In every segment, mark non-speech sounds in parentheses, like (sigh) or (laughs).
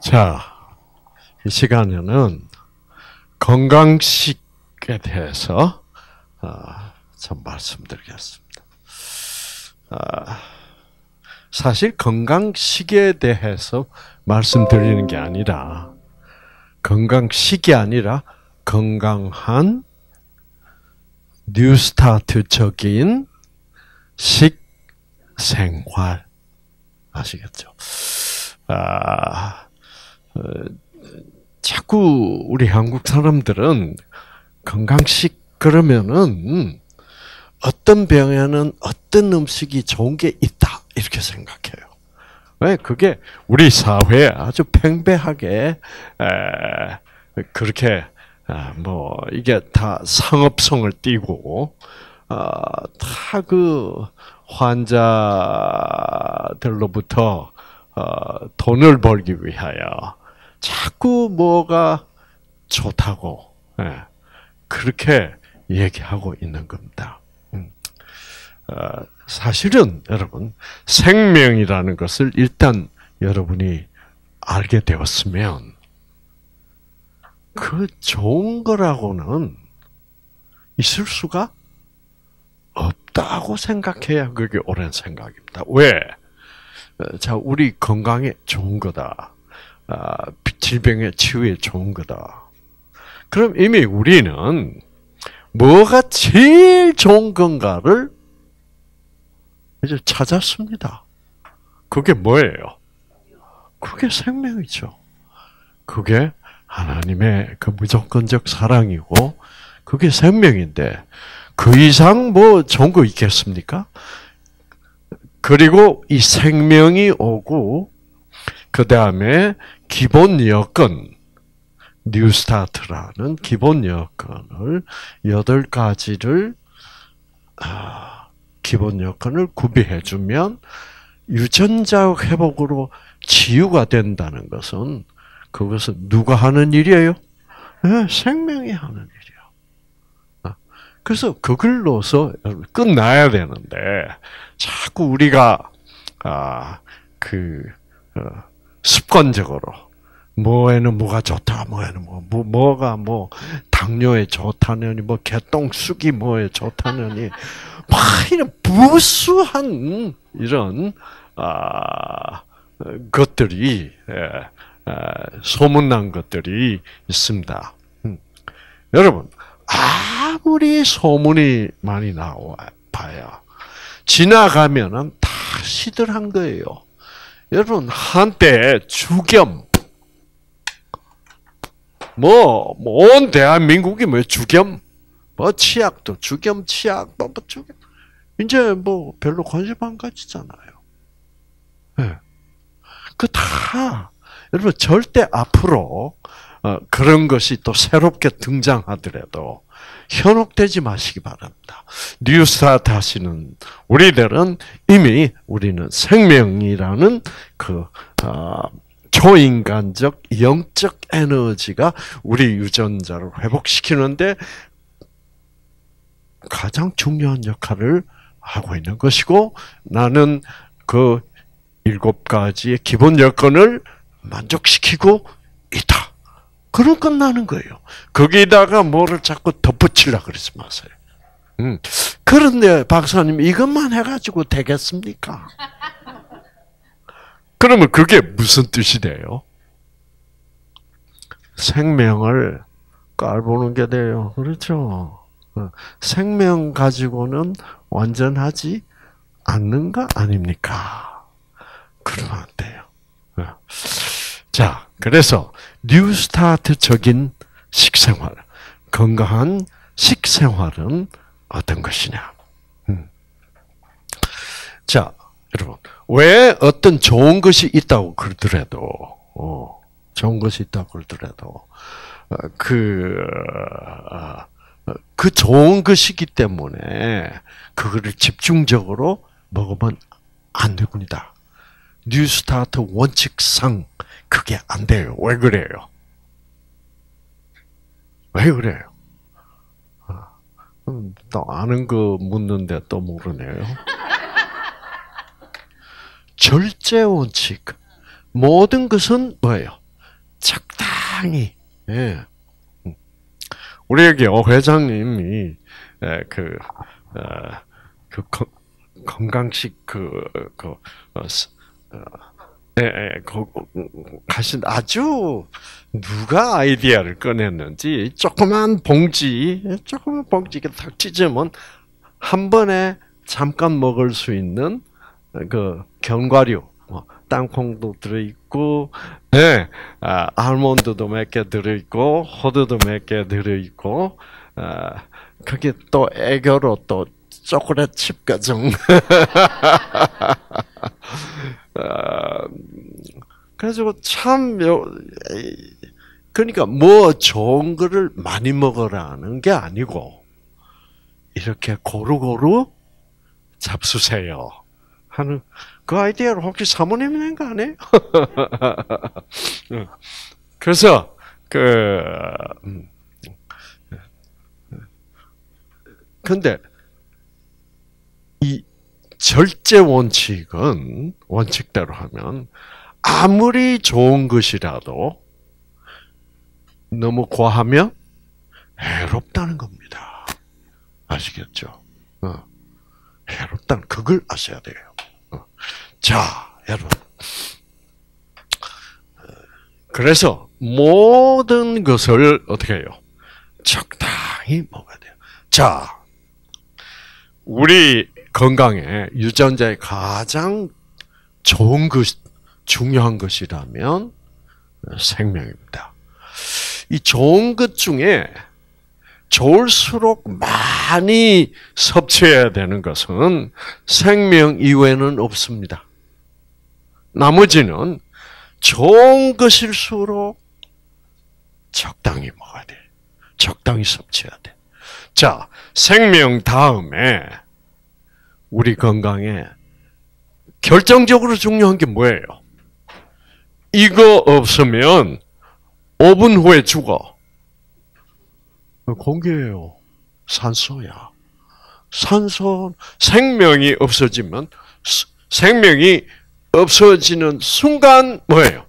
자, 이 시간에는 건강식에 대해서 어, 좀 말씀드리겠습니다. 아, 사실 건강식에 대해서 말씀드리는 게 아니라 건강식이 아니라 건강한 뉴스타트적인 식생활 아시겠죠? 아, 어, 자꾸 우리 한국 사람들은 건강식 그러면은 어떤 병에는 어떤 음식이 좋은 게 있다 이렇게 생각해요. 왜 그게 우리 사회에 아주 팽배하게 에, 그렇게 아, 뭐 이게 다 상업성을 띠고 아, 다그 환자들로부터 어, 돈을 벌기 위하여 자꾸 뭐가 좋다고 예, 그렇게 얘기하고 있는 겁니다. 음. 어, 사실은 여러분 생명이라는 것을 일단 여러분이 알게 되었으면 그 좋은 거라고는 있을 수가 없다고 생각해야 그게 옳은 생각입니다. 왜? 어, 자, 우리 건강에 좋은 거다. 아, 질병의 치유에 좋은 거다. 그럼 이미 우리는 뭐가 제일 좋은 건가를 이제 찾았습니다. 그게 뭐예요? 그게 생명이죠. 그게 하나님의 그 무조건적 사랑이고, 그게 생명인데, 그 이상 뭐 좋은 거 있겠습니까? 그리고 이 생명이 오고, 그 다음에 기본 여건, New Start라는 기본 여건을 여덟 가지를 아, 기본 여건을 구비해 주면 유전자 회복으로 치유가 된다는 것은 그것은 누가 하는 일이에요? 네, 생명이 하는 일이요. 아, 그래서 그걸로서 끝나야 되는데 자꾸 우리가 아그 어, 습관적으로 뭐에는 뭐가 좋다, 뭐에는 뭐, 뭐 뭐가 뭐 당뇨에 좋다느니 뭐 개똥쑥이 뭐에 좋다느니 막 이런 부수한 이런 아 것들이 예, 아, 소문난 것들이 있습니다. 음. 여러분 아무리 소문이 많이 나와 봐야 지나가면은 다 시들한 거예요. 여러분 한때 주겸 뭐, 온 대한민국이 뭐 주겸, 뭐 치약도 주겸 치약, 뭐, 뭐 주겸. 이제 뭐 별로 관심 안 가지잖아요. 네. 그다 여러분 절대 앞으로 어, 그런 것이 또 새롭게 등장하더라도 현혹되지 마시기 바랍니다. 뉴스타트 하시는 우리들은 이미 우리는 생명이라는 그 어, 초인간적 영적 에너지가 우리 유전자를 회복시키는데 가장 중요한 역할을 하고 있는 것이고 나는 그 일곱 가지의 기본 여건을 만족시키고 있다. 그럼 끝나는 거예요. 거기다가 뭐를 자꾸 덧붙이려 그러지 마세요. 음. 그런데 박사님 이것만 해가지고 되겠습니까? (laughs) 그러면 그게 무슨 뜻이 돼요? 생명을 깔보는 게 돼요. 그렇죠? 어, 생명 가지고는 완전하지 않는가 아닙니까? 그러면 안 돼요. 어. 자, 그래서 뉴스타트적인 식생활, 건강한 식생활은 어떤 것이냐? 음. 자, 여러분 왜 어떤 좋은 것이 있다고 그러더라도 어, 좋은 것이 있다고 그러더라도 어, 그, 어, 그 좋은 것이기 때문에 그거를 집중적으로 먹으면 안 됩니다. 뉴스타트 원칙상 그게 안 돼요. 왜 그래요? 왜 그래요? 또 아는 거 묻는데 또 모르네요. (laughs) 절제 원칙. 모든 것은 뭐예요? 적당히. 예. 우리 여기 오 회장님이 예, 그, 어, 그 건강식 그그 어, 어, 예, 예, 그, 가신 아주 누가 아이디어를 꺼냈는지 조그만 봉지, 조그만 봉지에 탁 찢으면 한 번에 잠깐 먹을 수 있는 그 견과류, 뭐, 땅콩도 들어있고, 네, 아, 알몬드도 몇 개 들어있고, 호두도 몇 개 들어있고, 아, 그게 또 애교로 또 초콜릿 칩 가정. (laughs) 아, 그래서 참, 그러니까 뭐 좋은 거를 많이 먹으라는 게 아니고, 이렇게 고루고루 잡수세요. 하는 그 아이디어를 혹시 사모님이 낸 거 아니에요? (laughs) 그래서 그 음. 근데 이 절제 원칙은 원칙대로 하면 아무리 좋은 것이라도 너무 과하면 해롭다는 겁니다. 아시겠죠? 어. 해롭다는 그걸 아셔야 돼요. 어. 자, 여러분. 그래서 모든 것을 어떻게 해요? 적당히 먹어야 돼요. 자, 우리 건강에 유전자의 가장 좋은 것, 중요한 것이라면 생명입니다. 이 좋은 것 중에 좋을수록 많이 섭취해야 되는 것은 생명 이외에는 없습니다. 나머지는 좋은 것일수록 적당히 먹어야 돼. 적당히 섭취해야 돼. 자, 생명 다음에 우리 건강에 결정적으로 중요한 게 뭐예요? 이거 없으면 5분 후에 죽어. 공기예요. 산소야. 산소, 생명이 없어지면, 생명이 없어지는 순간 뭐예요?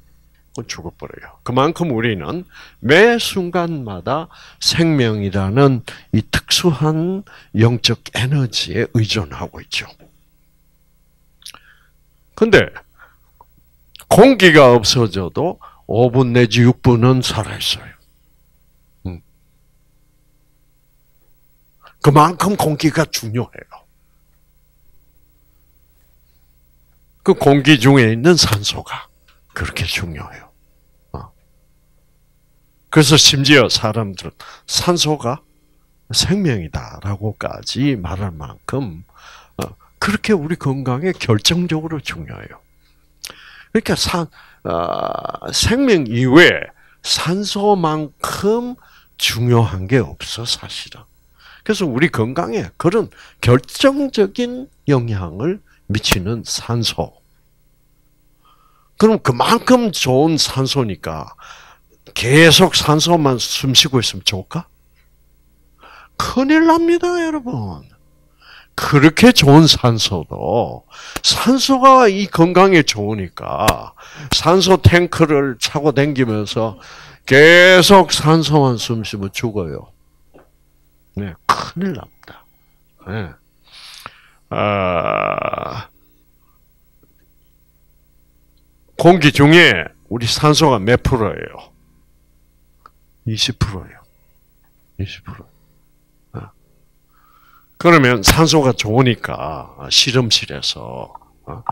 죽어버려요. 그만큼 우리는 매 순간마다 생명이라는 이 특수한 영적 에너지에 의존하고 있죠. 근데 공기가 없어져도 5분 내지 6분은 살아있어요. 음. 그만큼 공기가 중요해요. 그 공기 중에 있는 산소가 그렇게 중요해요. 어. 그래서 심지어 사람들은 산소가 생명이다라고까지 말할 만큼 어, 그렇게 우리 건강에 결정적으로 중요해요. 그러니까 산, 어, 생명 이외에 산소만큼 중요한 게 없어 사실은. 그래서 우리 건강에 그런 결정적인 영향을 미치는 산소. 그럼 그만큼 좋은 산소니까 계속 산소만 숨 쉬고 있으면 좋을까? 큰일 납니다, 여러분. 그렇게 좋은 산소도 산소가 이 건강에 좋으니까 산소 탱크를 차고 다니면서 계속 산소만 숨 쉬면 죽어요. 네, 큰일 납니다. 네. 아, 공기 중에 우리 산소가 몇 프로예요? 20%예요. 20%. 아. 그러면 산소가 좋으니까 실험실에서 어,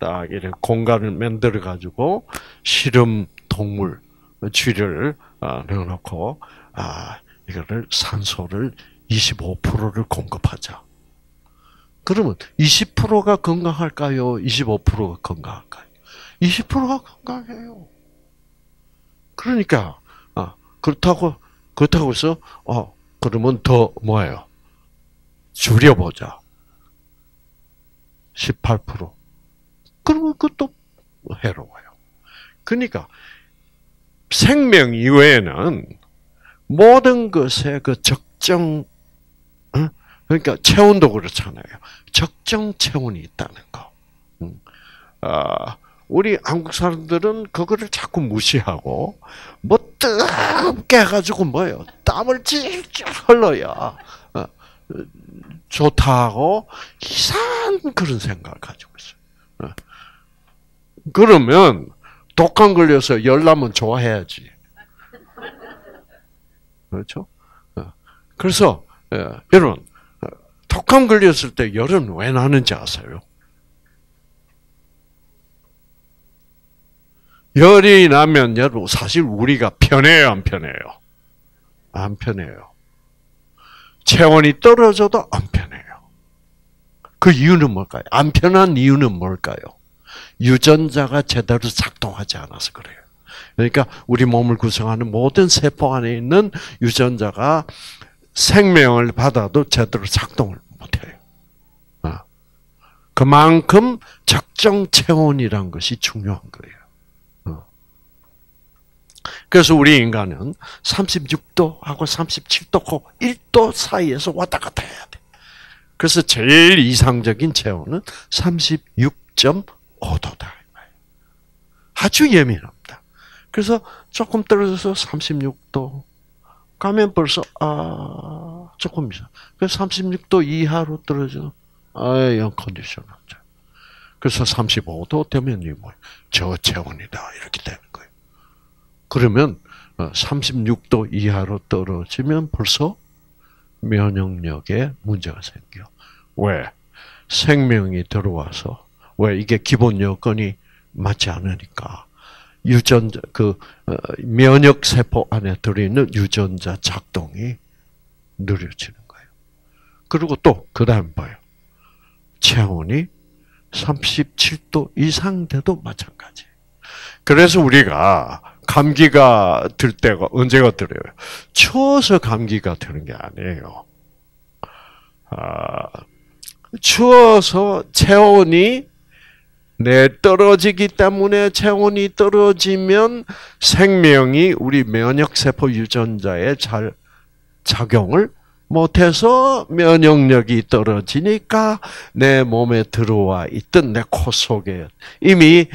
딱 이렇게 공간을 만들어 가지고 실험 동물 쥐를 어, 넣어놓고 아 이거를 산소를 25%를 공급하자. 그러면 20%가 건강할까요? 25%가 건강할까요? 20%가 건강해요. 그러니까 아, 그렇다고 그렇다고 해서 어 그러면 더 뭐예요? 줄여보자. 18%. 그러면 그것도 해로워요. 그러니까 생명 이외에는 모든 것에 그 적정 그러니까 체온도 그렇잖아요. 적정 체온이 있다는 거. 음. 아, 우리 한국 사람들은 그거를 자꾸 무시하고 뭐 뜨겁게 해가지고 뭐요 땀을 찔찔 흘러야 어, 좋다고 이상한 그런 생각을 가지고 있어요. 어. 그러면 독감 걸려서 열나면 좋아해야지. 그렇죠? 어. 그래서 여러분 독감 걸렸을 때 열은 왜 나는지 아세요? 열이 나면 여러분 사실 우리가 편해요, 안 편해요? 안 편해요. 체온이 떨어져도 안 편해요. 그 이유는 뭘까요? 안 편한 이유는 뭘까요? 유전자가 제대로 작동하지 않아서 그래요. 그러니까 우리 몸을 구성하는 모든 세포 안에 있는 유전자가 생명을 받아도 제대로 작동을 못해요. 어. 그만큼 적정 체온이란 것이 중요한 거예요. 그래서 우리 인간은 36도하고 37도, 1도 사이에서 왔다 갔다 해야 돼. 그래서 제일 이상적인 체온은 36.5도다. 아주 예민합니다. 그래서 조금 떨어져서 36도 가면 벌써 아 조금 이상. 그래서 36도 이하로 떨어져 아영 컨디션 없죠. 그래서 35도 되면 이뭐 저체온이다 이렇게 되는 거예요. 그러면 36도 어, 이하로 떨어지면 벌써 면역력에 문제가 생겨. 왜? 생명이 들어와서 왜 이게 기본 여건이 맞지 않으니까 유전자 그 어, 면역 세포 안에 들어있는 유전자 작동이 느려지는 거예요. 그리고 또 그다음 봐요. 체온이 37도 이상 돼도 마찬가지. 그래서 우리가 감기가 들 때가 언제가 들어요? 추워서 감기가 드는 게 아니에요. 아, 추워서 체온이 내 떨어지기 때문에 체온이 떨어지면 생명이 우리 면역세포 유전자에 잘 작용을 못해서 면역력이 떨어지니까 내 몸에 들어와 있던 내 코 속에 이미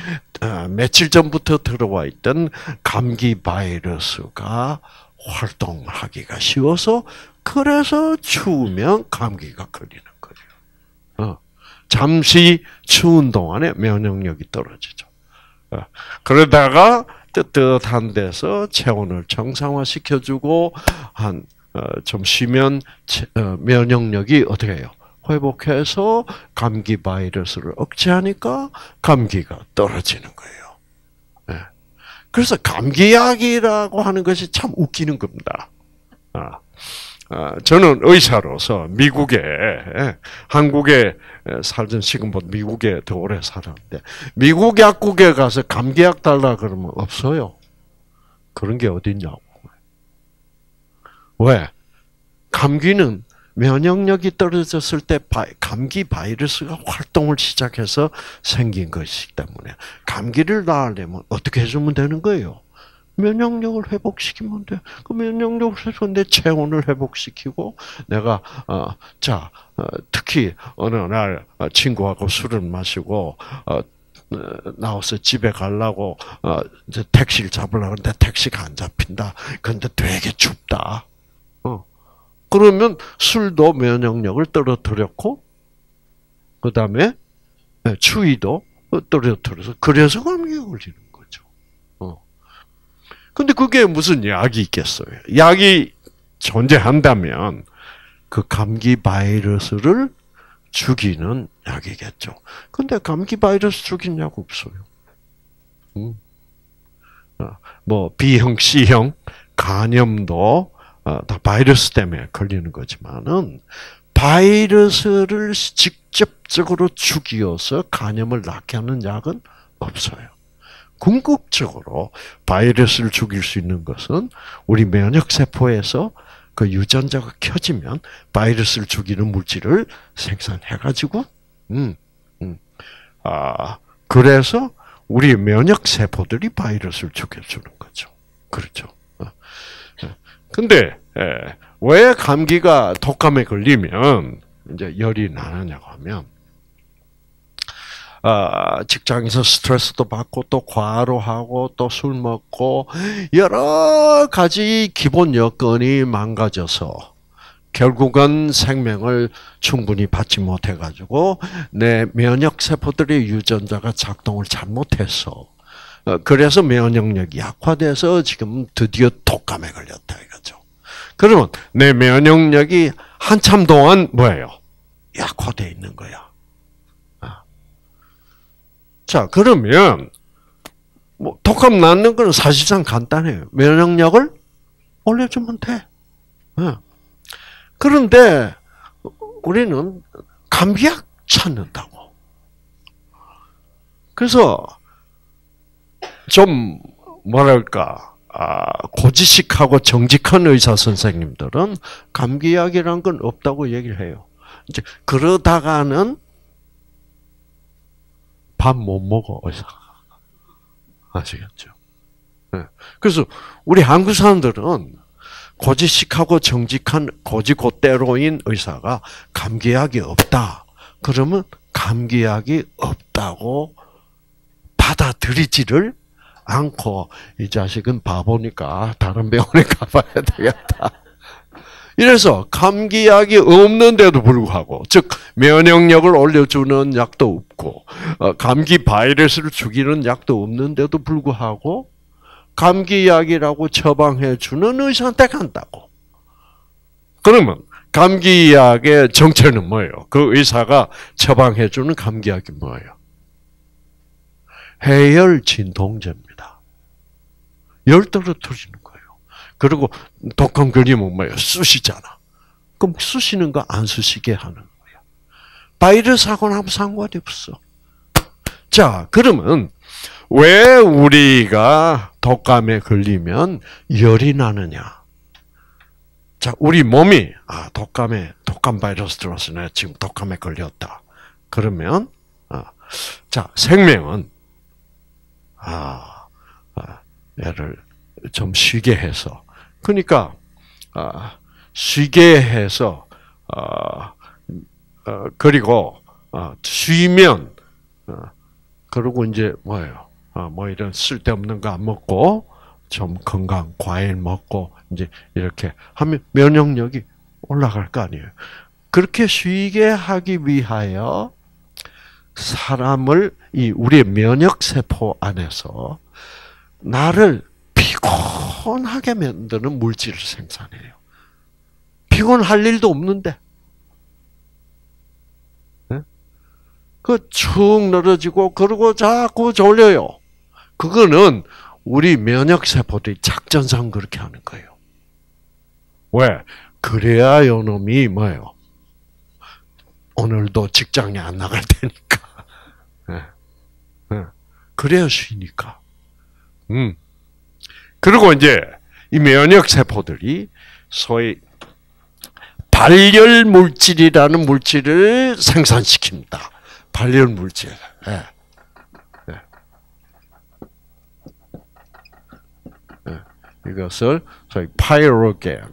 어, 며칠 전부터 들어와 있던 감기 바이러스가 활동하기가 쉬워서 그래서 추우면 감기가 걸리는 거예요. 어, 잠시 추운 동안에 면역력이 떨어지죠. 어, 그러다가 뜨뜻한 데서 체온을 정상화 시켜주고 한 좀 쉬면 면역력이 어떻게 해요? 회복해서 감기 바이러스를 억제하니까 감기가 떨어지는 거예요. 네. 그래서 감기약이라고 하는 것이 참 웃기는 겁니다. 아, 아, 저는 의사로서 미국에 한국에 살던 시간보다 미국에 더 오래 살았는데 미국 약국에 가서 감기약 달라 그러면 없어요. 그런 게 어딨냐고. 왜? 감기는 면역력이 떨어졌을 때 감기 바이러스가 활동을 시작해서 생긴 것이기 때문에 감기를 나으려면 어떻게 해주면 되는 거예요? 면역력을 회복시키면 돼. 그 면역력을 해서 내 체온을 회복시키고 내가 어자 어, 특히 어느 날 친구하고 술을 마시고 어, 어 나와서 집에 가려고 어, 택시를 잡으려고 하는데 택시가 안 잡힌다. 근데 되게 춥다. 그러면 술도 면역력을 떨어뜨렸고, 그 다음에 네, 추위도 떨어뜨려서 그래서 감기가 걸리는 거죠. 어. 근데 그게 무슨 약이 있겠어요? 약이 존재한다면 그 감기 바이러스를 죽이는 약이겠죠. 근데 감기 바이러스 죽인 약 없어요. 음. 어, 뭐 B형, C형 간염도 어, 다 바이러스 때문에 걸리는 거지만은 바이러스를 직접적으로 죽이어서 간염을 낫게 하는 약은 없어요. 궁극적으로 바이러스를 죽일 수 있는 것은 우리 면역 세포에서 그 유전자가 켜지면 바이러스를 죽이는 물질을 생산해 가지고 음, 음. 아, 그래서 우리 면역 세포들이 바이러스를 죽여 주는 거죠. 그렇죠. 근데 예, 왜 감기가 독감에 걸리면 이제 열이 나느냐고 하면 아, 직장에서 스트레스도 받고 또 과로 하고 또 술 먹고 여러 가지 기본 여건이 망가져서 결국은 생명을 충분히 받지 못해 가지고 내 면역 세포들의 유전자가 작동을 잘못해서 어, 그래서 면역력이 약화돼서 지금 드디어 독감에 걸렸다 이거죠. 그러면 내 면역력이 한참 동안 뭐예요? 약화돼 있는 거야. 아. 자, 그러면 뭐 독감 낫는 건 사실상 간단해요. 면역력을 올려주면 돼. 어. 그런데 우리는 감기약 찾는다고. 그래서 좀 뭐랄까 아, 고지식하고 정직한 의사 선생님들은 감기약이란 건 없다고 얘기를 해요. 이제 그러다가는 밥 못 먹어 의사. 아시겠죠? 네. 그래서 우리 한국 사람들은 고지식하고 정직한 고지고대로인 의사가 감기약이 없다. 그러면 감기약이 없다고 받아들이지를 않고 이 자식은 바보니까 다른 병원에 (laughs) 가봐야 되겠다. 이래서 감기약이 없는데도 불구하고 즉 면역력을 올려주는 약도 없고 어, 감기 바이러스를 죽이는 약도 없는데도 불구하고 감기약이라고 처방해 주는 의사한테 간다고. 그러면 감기약의 정체는 뭐예요? 그 의사가 처방해 주는 감기약이 뭐예요? 해열 진통제입니다. 열 떨어뜨리는 거예요. 그리고 독감 걸리면 뭐예요? 쑤시잖아. 그럼 쑤시는 거 안 쑤시게 하는 거야. 바이러스하고는 아무 상관이 없어. 자, 그러면 왜 우리가 독감에 걸리면 열이 나느냐? 자, 우리 몸이 아 독감에 독감 바이러스 들어서 내가 지금 독감에 걸렸다. 그러면 아, 자 생명은 아, 아 얘를 좀 쉬게 해서 그러니까 아, 쉬게 해서 아, 어, 그리고 아, 쉬면 어, 그리고 이제 뭐예요? 아, 뭐 이런 쓸데없는 거 안 먹고 좀 건강 과일 먹고 이제 이렇게 하면 면역력이 올라갈 거 아니에요. 그렇게 쉬게 하기 위하여 사람을 이 우리의 면역 세포 안에서 나를 피곤하게 만드는 물질을 생산해요. 피곤할 일도 없는데. 네? 그축 늘어지고 그러고 자꾸 졸려요. 그거는 우리 면역 세포들이 작전상 그렇게 하는 거예요. 왜? 그래야 요놈이 뭐예요? 오늘도 직장에 안 나갈 테니까. 네. 네. 그래야 쉬니까. 음. 그리고 이제 이 면역 세포들이 소위 발열 물질이라는 물질을 생산시킵니다. 발열 물질. 네. 이것을 저희 파이로겐,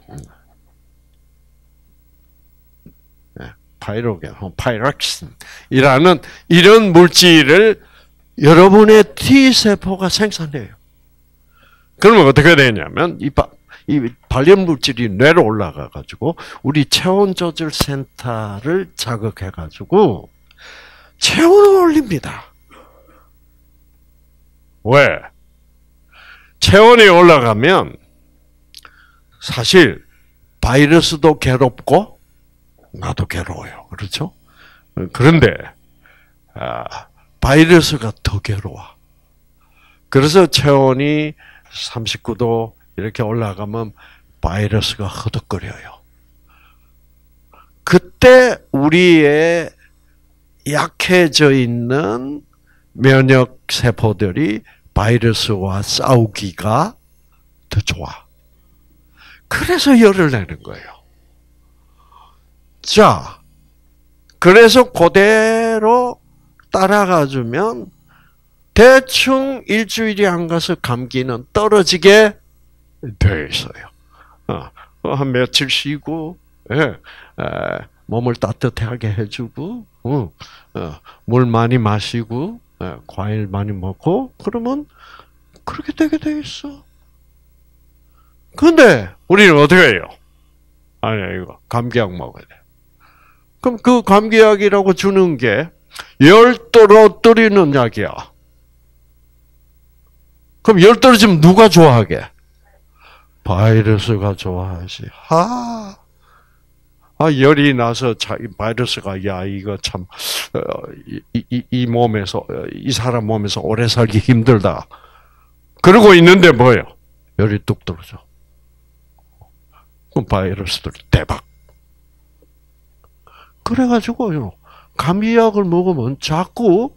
pyrogen, pyrexin이라는 이런 물질을 여러분의 T 세포가 생산해요. 그러면 어떻게 되냐면 이, 이 발열 물질이 뇌로 올라가 가지고 우리 체온 조절 센터를 자극해 가지고 체온을 올립니다. 왜? 체온이 올라가면 사실 바이러스도 괴롭고 나도 괴로워요. 그렇죠? 그런데 아, 바이러스가 더 괴로워. 그래서 체온이 39도 이렇게 올라가면 바이러스가 허덕거려요. 그때 우리의 약해져 있는 면역 세포들이 바이러스와 싸우기가 더 좋아. 그래서 열을 내는 거예요. 자, 그래서 그대로 따라가 주면 대충 일주일이 안 가서 감기는 떨어지게 돼 있어요. 어, 한 며칠 쉬고, 예, 에, 몸을 따뜻하게 해주고, 어, 어, 물 많이 마시고 예, 과일 많이 먹고 그러면 그렇게 되게 돼 있어. 근데 우리는 어떻게 해요? 아니 이거 감기약 먹어야 돼. 그럼 그 감기약이라고 주는 게열 떨어뜨리는 약이야. 그럼 열 떨어지면 누가 좋아하게? 바이러스가 좋아하지. 하. 아, 열이 나서 자, 바이러스가, 야, 이거 참, 어, 이, 이, 이 몸에서, 어, 이 사람 몸에서 오래 살기 힘들다. 그러고 있는데 뭐예요? 열이 뚝 떨어져. 그럼 바이러스들 대박. 그래가지고요, 감기약을 먹으면 자꾸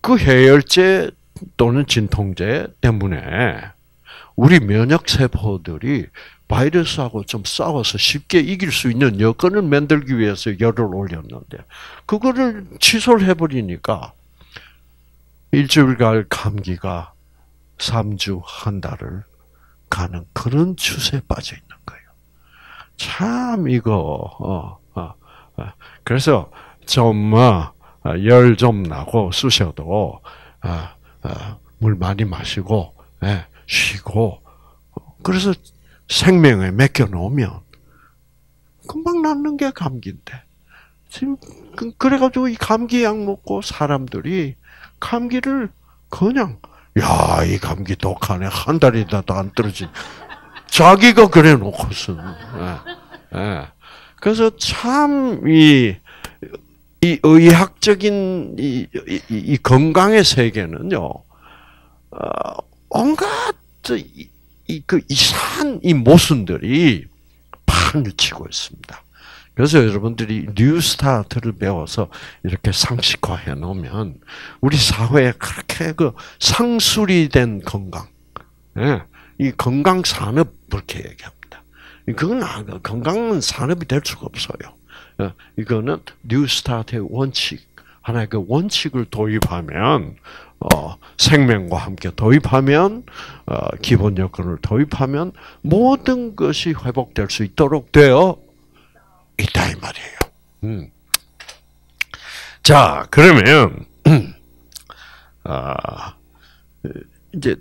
그 해열제 또는 진통제 때문에 우리 면역 세포들이 바이러스하고 좀 싸워서 쉽게 이길 수 있는 여건을 만들기 위해서 열을 올렸는데 그거를 취소를 해버리니까 일주일간 감기가 3주, 한 달을 가는 그런 추세에 빠져 있는 거예요. 참 이거 어, 어, 어. 그래서 좀열좀 어, 나고 쑤셔도 어, 어, 물 많이 마시고 예, 쉬고 그래서 생명에 맡겨 놓으면 금방 낫는 게 감기인데. 지금 그, 그래가지고 이 감기약 먹고 사람들이 감기를 그냥 야 이 감기 독하네. 한 달이라도 안 떨어진. 자기가 그래 놓고서. 예, 예. 그래서 참 이 이 의학적인 이, 이, 이 건강의 세계는요, 어, 온갖 이, 그 이상한 이 모순들이 판을 치고 있습니다. 그래서 여러분들이 뉴스타트를 배워서 이렇게 상식화해 놓으면 우리 사회에 그렇게 그 상술이 된 건강, 예, 이 건강 산업 그렇게 얘기합니다. 그건 아, 건강은 산업이 될 수가 없어요. 예, 이거는 뉴스타트의 원칙, 하나의 그 원칙을 도입하면 어, 생명과 함께 도입하면 어, 기본 여건을 도입하면 모든 것이 회복될 수 있도록 되어 있다 이 말이에요. 음. 자 그러면 (clears throat) 아, 이제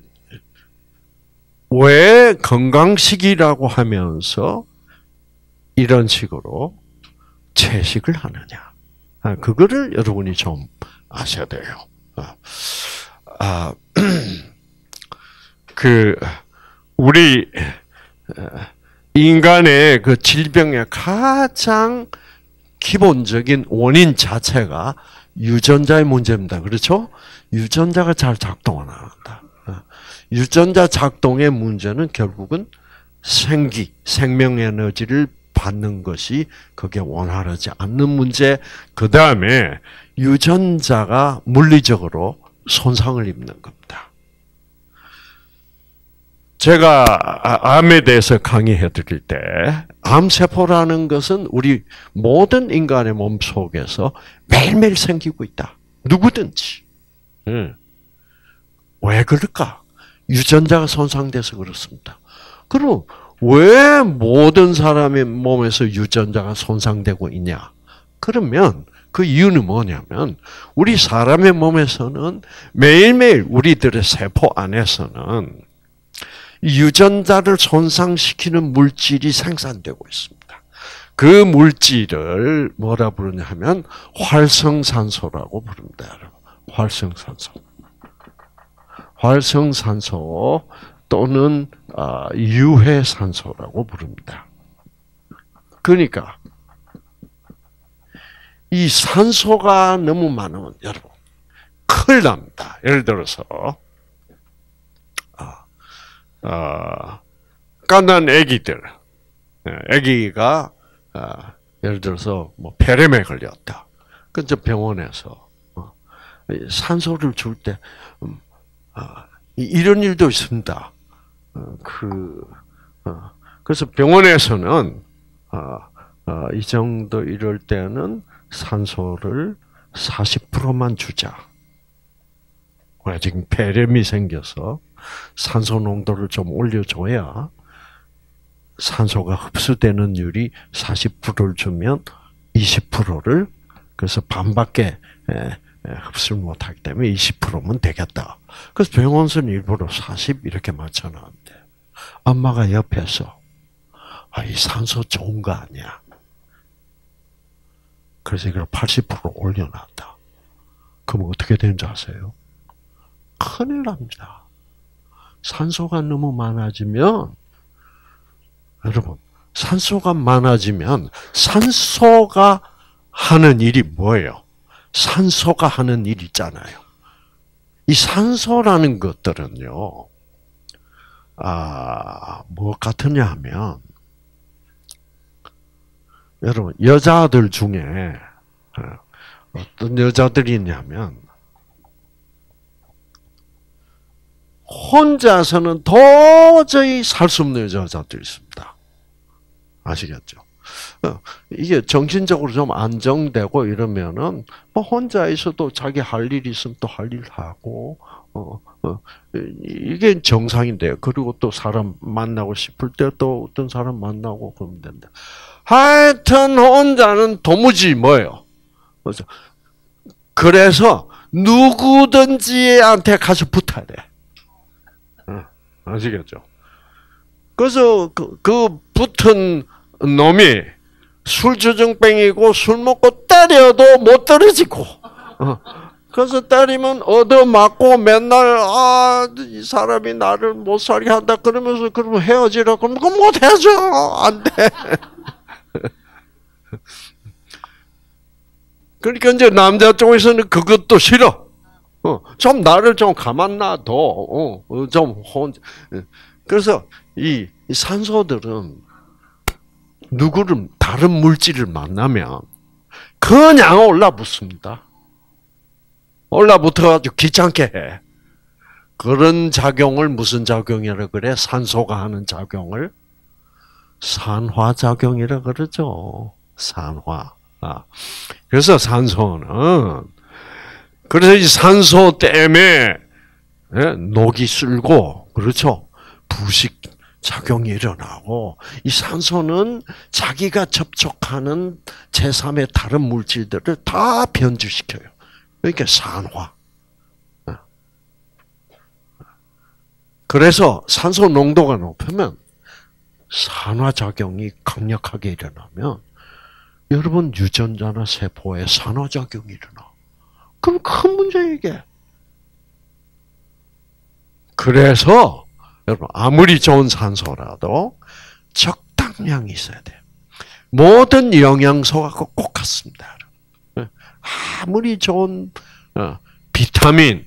왜 건강식이라고 하면서 이런 식으로 채식을 하느냐? 아, 그거를 여러분이 좀 아셔야 돼요. 아, 아 (clears throat) 그, 우리, 인간의 그 질병의 가장 기본적인 원인 자체가 유전자의 문제입니다. 그렇죠? 유전자가 잘 작동을 안 한다. 유전자 작동의 문제는 결국은 생기, 생명 에너지를 받는 것이 그게 원활하지 않는 문제. 그 다음에 유전자가 물리적으로 손상을 입는 겁니다. 제가 아, 암에 대해서 강의해 드릴 때, 암세포라는 것은 우리 모든 인간의 몸 속에서 매일매일 생기고 있다. 누구든지. 왜 그럴까? 유전자가 손상돼서 그렇습니다. 그럼 왜 모든 사람의 몸에서 유전자가 손상되고 있냐? 그러면 그 이유는 뭐냐면 우리 사람의 몸에서는 매일매일 우리들의 세포 안에서는 유전자를 손상시키는 물질이 생산되고 있습니다. 그 물질을 뭐라 부르냐 하면 활성산소라고 부릅니다. 활성산소. 활성산소 또는 아, 유해산소라고 부릅니다. 그러니까 이 산소가 너무 많으면 여러분 큰일 납니다. 예를 들어서 아, 아, 깐난 아기들, 아기가 아, 예를 들어서 뭐 폐렴에 걸렸다. 그저 병원에서 어, 산소를 줄때 음, 아, 이런 일도 있습니다. 어, 그 어, 그래서 병원에서는 이 정도 이럴 때는 산소를 40%만 주자. 왜 지금 폐렴이 생겨서 산소 농도를 좀 올려줘야 산소가 흡수되는 율이 40%를 주면 20%를 그래서 반밖에 흡수를 못하기 때문에 20%면 되겠다. 그래서 병원선 일부러 40 이렇게 맞춰놨는데 엄마가 옆에서 아, 이 산소 좋은 거 아니야. 그래서 이걸 80% 올려놨다. 그럼 어떻게 되는지 아세요? 큰일 납니다. 산소가 너무 많아지면, 여러분, 산소가 많아지면 산소가 하는 일이 뭐예요? 산소가 하는 일 있잖아요. 이 산소라는 것들은요, 아, 뭐 같으냐 하면, 여러분, 여자들 중에, 어, 어떤 여자들이 있냐면, 혼자서는 도저히 살 수 없는 여자들이 있습니다. 아시겠죠? 어, 이게 정신적으로 좀 안정되고 이러면은 뭐 혼자 있어도 자기 할 일이 있으면 또 할 일 하고 어, 어, 이게 정상인데요. 그리고 또 사람 만나고 싶을 때 또 어떤 사람 만나고 그러면 된다. 하여튼 혼자는 도무지 뭐예요. 그래서 누구든지한테 가서 붙어야 돼. 아시겠죠? 그래서 그, 그 붙은 놈이 술주정뱅이고 술 먹고 때려도 못 떨어지고 어. 그래서 때리면 얻어맞고 맨날 아 이 사람이 나를 못 살게 한다 그러면서 그러면 헤어지라 그러면 그럼 못 헤어져 안 돼. (laughs) 그러니까 이제 남자 쪽에서는 그것도 싫어. 어, 좀 나를 좀 가만 놔둬. 어, 어좀 혼. 그래서 이 산소들은 누구를 다른 물질을 만나면 그냥 올라붙습니다. 올라붙어가지고 귀찮게 해. 그런 작용을 무슨 작용이라 그래? 산소가 하는 작용을 산화 작용이라 그러죠. 산화. 아. 그래서 산소는 그래서 이 산소 때문에 예, 녹이 쓸고 그렇죠. 부식 작용이 일어나고 이 산소는 자기가 접촉하는 제3의 다른 물질들을 다 변주시켜요. 그러니까 산화. 어. 그래서 산소 농도가 높으면 산화 작용이 강력하게 일어나면 여러분 유전자나 세포에 산화 작용이 일어나. 그럼 큰 문제 이게. 그래서 여러분 아무리 좋은 산소라도 적당량이 있어야 돼요. 모든 영양소가 꼭 같습니다. 아무리 좋은 어, 비타민,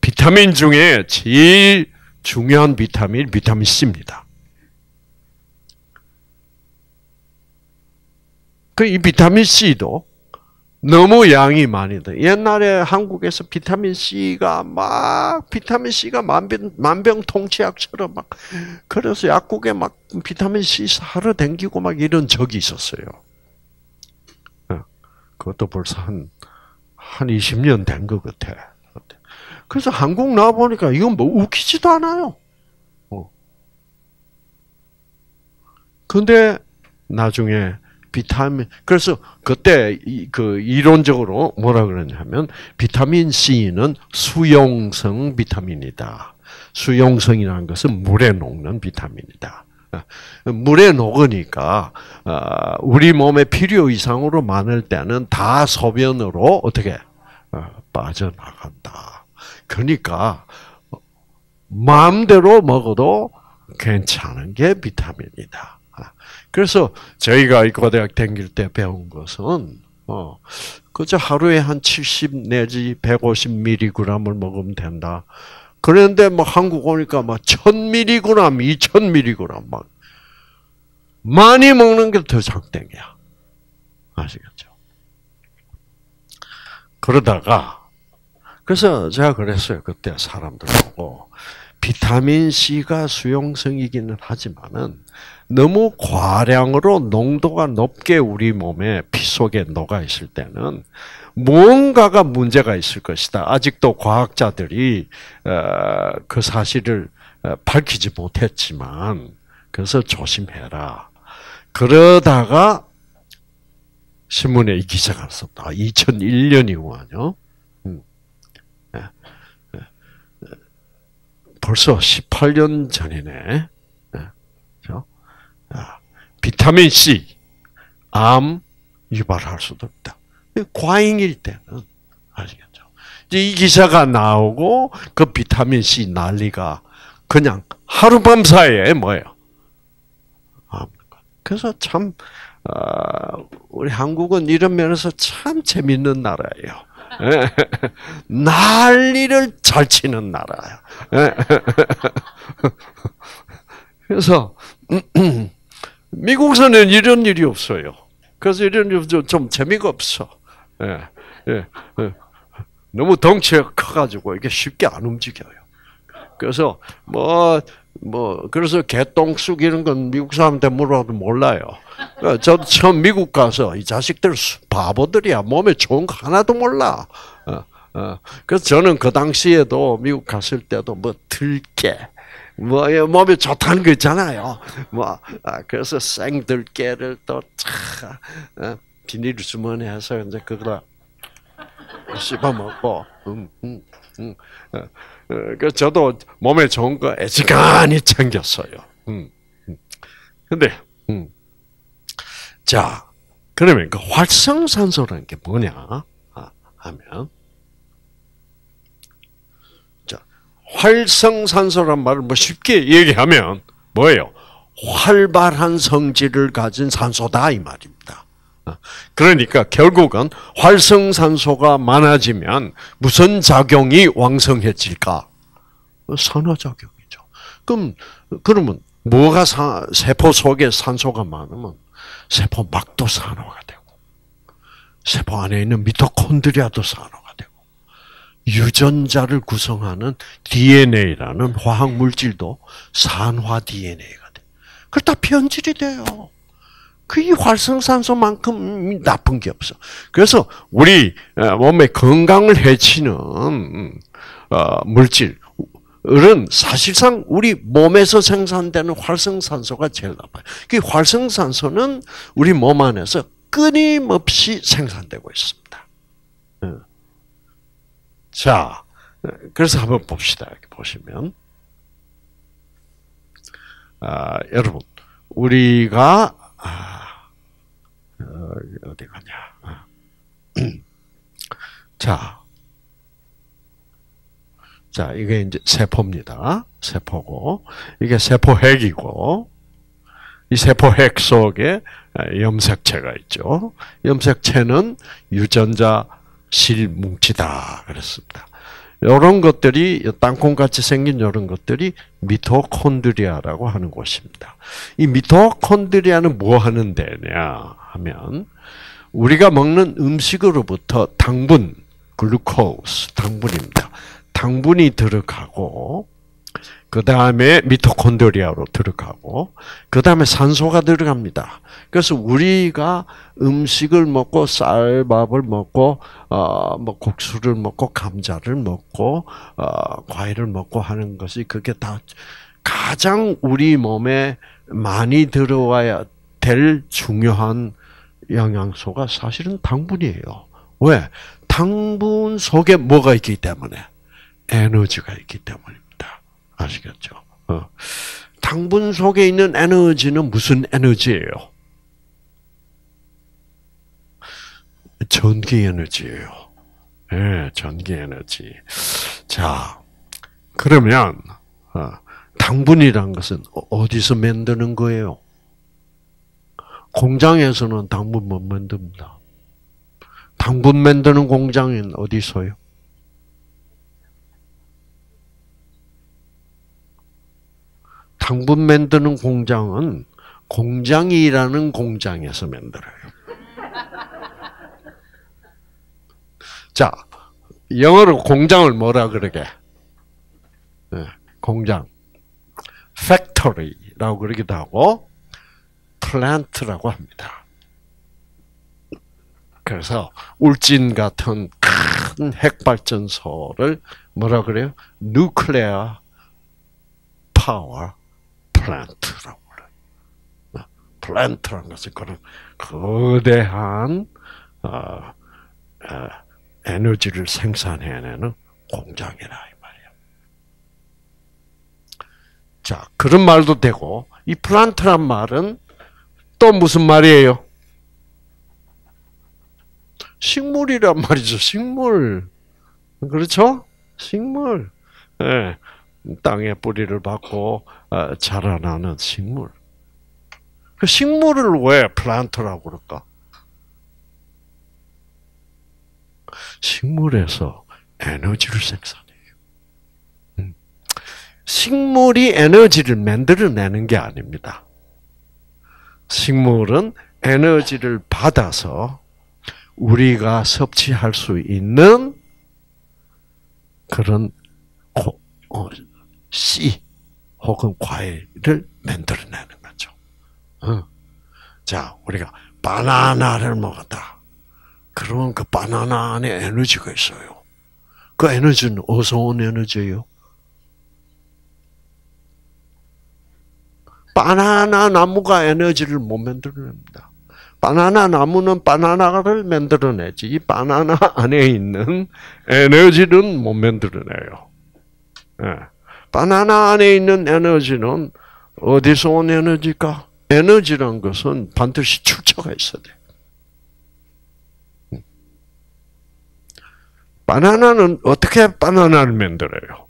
비타민 중에 제일 중요한 비타민 비타민 C입니다. 그 이 비타민 C도 너무 양이 많이 돼. 옛날에 한국에서 비타민 C가 막 비타민 C가 만병 만병통치약처럼 막 그래서 약국에 막 비타민 C 사러 댕기고 막 이런 적이 있었어요. 어, 그것도 벌써 한, 한 20년 된 것 같아. 그래서 한국 나와 보니까 이건 뭐 웃기지도 않아요. 어. 근데 나중에 비타민 그래서 그때 그 이론적으로 뭐라 그러냐면 비타민 C는 수용성 비타민이다. 수용성이라는 것은 물에 녹는 비타민이다. 물에 녹으니까 아, 우리 몸에 필요 이상으로 많을 때는 다 소변으로 어떻게 어, 빠져나간다. 그러니까 마음대로 먹어도 괜찮은 게 비타민이다. 그래서 저희가 고대학 다닐 때 배운 것은 어 그저 하루에 한 70 내지 150mg을 먹으면 된다. 그런데 뭐 한국 오니까 막 1000mg, 2000mg 막 많이 먹는 게 더 장땡이야. 아시겠죠? 그러다가 그래서 제가 그랬어요. 그때 사람들 보고 비타민 C가 수용성이기는 하지만은 너무 과량으로 농도가 높게 우리 몸에 피 속에 녹아 있을 때는 무언가가 문제가 있을 것이다. 아직도 과학자들이 어, 그 사실을 어, 밝히지 못했지만 그래서 조심해라. 그러다가 신문에 이 기사가 썼다. 2001년이구만요. 음. 예, 예. 벌써 18년 전이네. 비타민 C, 암 유발할 수도 있다. 과잉일 때는 아시겠죠? 이 기사가 나오고 그 비타민 C 난리가 그냥 하룻밤 사이에 뭐예요? 그래서 참 어, 우리 한국은 이런 면에서 참 재밌는 나라예요. 예. (laughs) 난리를 잘 치는 나라예요. 예. (laughs) 그래서 (clears throat) 미국에서는 이런 일이 없어요. 그래서 이런 일이 좀, 좀 재미가 없어. 예, 예, 예. 너무 덩치가 커가지고 이게 쉽게 안 움직여요. 그래서 뭐, 뭐, 그래서 개똥 쑥 이런 건 미국 사람한테 물어도 몰라요. 그러니까 저도 처음 미국 가서 이 자식들 바보들이야. 몸에 좋은 거 하나도 몰라. 어, 어. 그래서 저는 그 당시에도 미국 갔을 때도 뭐 들깨, 뭐 몸에 좋다는 거 있잖아요. 뭐 아, 그래서 생들깨를 또 차 어, 비닐 주머니 해서 이제 그걸 씹어 먹고. 음, 음, 음. 어, 어, 그 저도 몸에 좋은 거 애지간히 챙겼어요. 음, 음. 근데 음. 자 그러면 그 활성산소라는 게 뭐냐 아, 하면 활성산소란 말을 뭐 쉽게 얘기하면 뭐예요? 활발한 성질을 가진 산소다 이 말입니다. 어? 그러니까 결국은 활성산소가 많아지면 무슨 작용이 왕성해질까? 산화작용이죠. 그럼 그러면 뭐가 사, 세포 속에 산소가 많으면 세포 막도 산화가 되고 세포 안에 있는 미토콘드리아도 산화 유전자를 구성하는 DNA라는 화학 물질도 산화 DNA가 돼. 그걸 다 변질이 돼요. 그이 활성산소만큼 나쁜 게 없어. 그래서 우리 어, 몸의 건강을 해치는 음, 어, 물질은 사실상 우리 몸에서 생산되는 활성산소가 제일 나빠요. 그 활성산소는 우리 몸 안에서 끊임없이 생산되고 있습니다. 어. 자, 그래서 한번 봅시다. 이렇게 보시면. 아, 여러분, 우리가, 아, 어, 디 가냐. 아. (clears throat) 자. 자, 이게 이제 세포입니다. 세포고, 이게 세포핵이고, 이 세포핵 속에 염색체가 있죠. 염색체는 유전자 실뭉치다 그랬습니다. 이런 것들이 땅콩같이 생긴 이런 것들이 미토콘드리아라고 하는 곳입니다. 이 미토콘드리아는 뭐 하는 데냐 하면 우리가 먹는 음식으로부터 당분, 글루코스, 당분입니다. 당분이 들어가고 그 다음에 미토콘드리아로 들어가고, 그 다음에 산소가 들어갑니다. 그래서 우리가 음식을 먹고 쌀밥을 먹고, 어, 뭐 국수를 먹고 감자를 먹고, 어, 과일을 먹고 하는 것이 그게 다 가장 우리 몸에 많이 들어와야 될 중요한 영양소가 사실은 당분이에요. 왜? 당분 속에 뭐가 있기 때문에? 에너지가 있기 때문에. 아시겠죠? 어. 당분 속에 있는 에너지는 무슨 에너지예요? 전기 에너지예요. 예, 네, 전기 에너지. 자, 그러면 어, 당분이란 것은 어, 어디서 만드는 거예요? 공장에서는 당분 못 만듭니다. 당분 만드는 공장은 어디서요? 당분 만드는 공장은 공장이라는 공장에서 만들어요. 자, 영어로 공장을 뭐라 그러게? 네, 공장. factory라고 그러기도 하고 plant라고 합니다. 그래서 울진 같은 큰 핵발전소를 뭐라 그래요? nuclear power 플랜트라고 그래요. 플랜트라는 것은 그런 거대한 어, 어, 에너지를 생산해내는 공장이라 이 말이야. 자 그런 말도 되고 이 플란트란 말은 또 무슨 말이에요? 식물이란 말이죠. 식물. 그렇죠? 식물. 예. 땅에 뿌리를 어, 자라나는 식물. 그 식물을 왜 플란트라고 그럴까? 식물에서 에너지를 생산해요. 음. 식물이 에너지를 만들어내는 게 아닙니다. 식물은 에너지를 받아서 우리가 섭취할 수 있는 그런 어, 씨 혹은 과일을 만들어내는 거죠. 어. 자, 우리가 바나나를 먹었다. 그러면 그 바나나 안에 에너지가 있어요. 그 에너지는 어디서 온 에너지예요? 바나나 나무가 에너지를 못 만들어냅니다. 바나나 나무는 바나나를 만들어내지 이 바나나 안에 있는 에너지는 못 만들어내요. 네. 바나나 안에 있는 에너지는 어디서 온 에너지일까? 에너지란 것은 반드시 출처가 있어야 돼. 음. 바나나는 어떻게 바나나를 만들어요?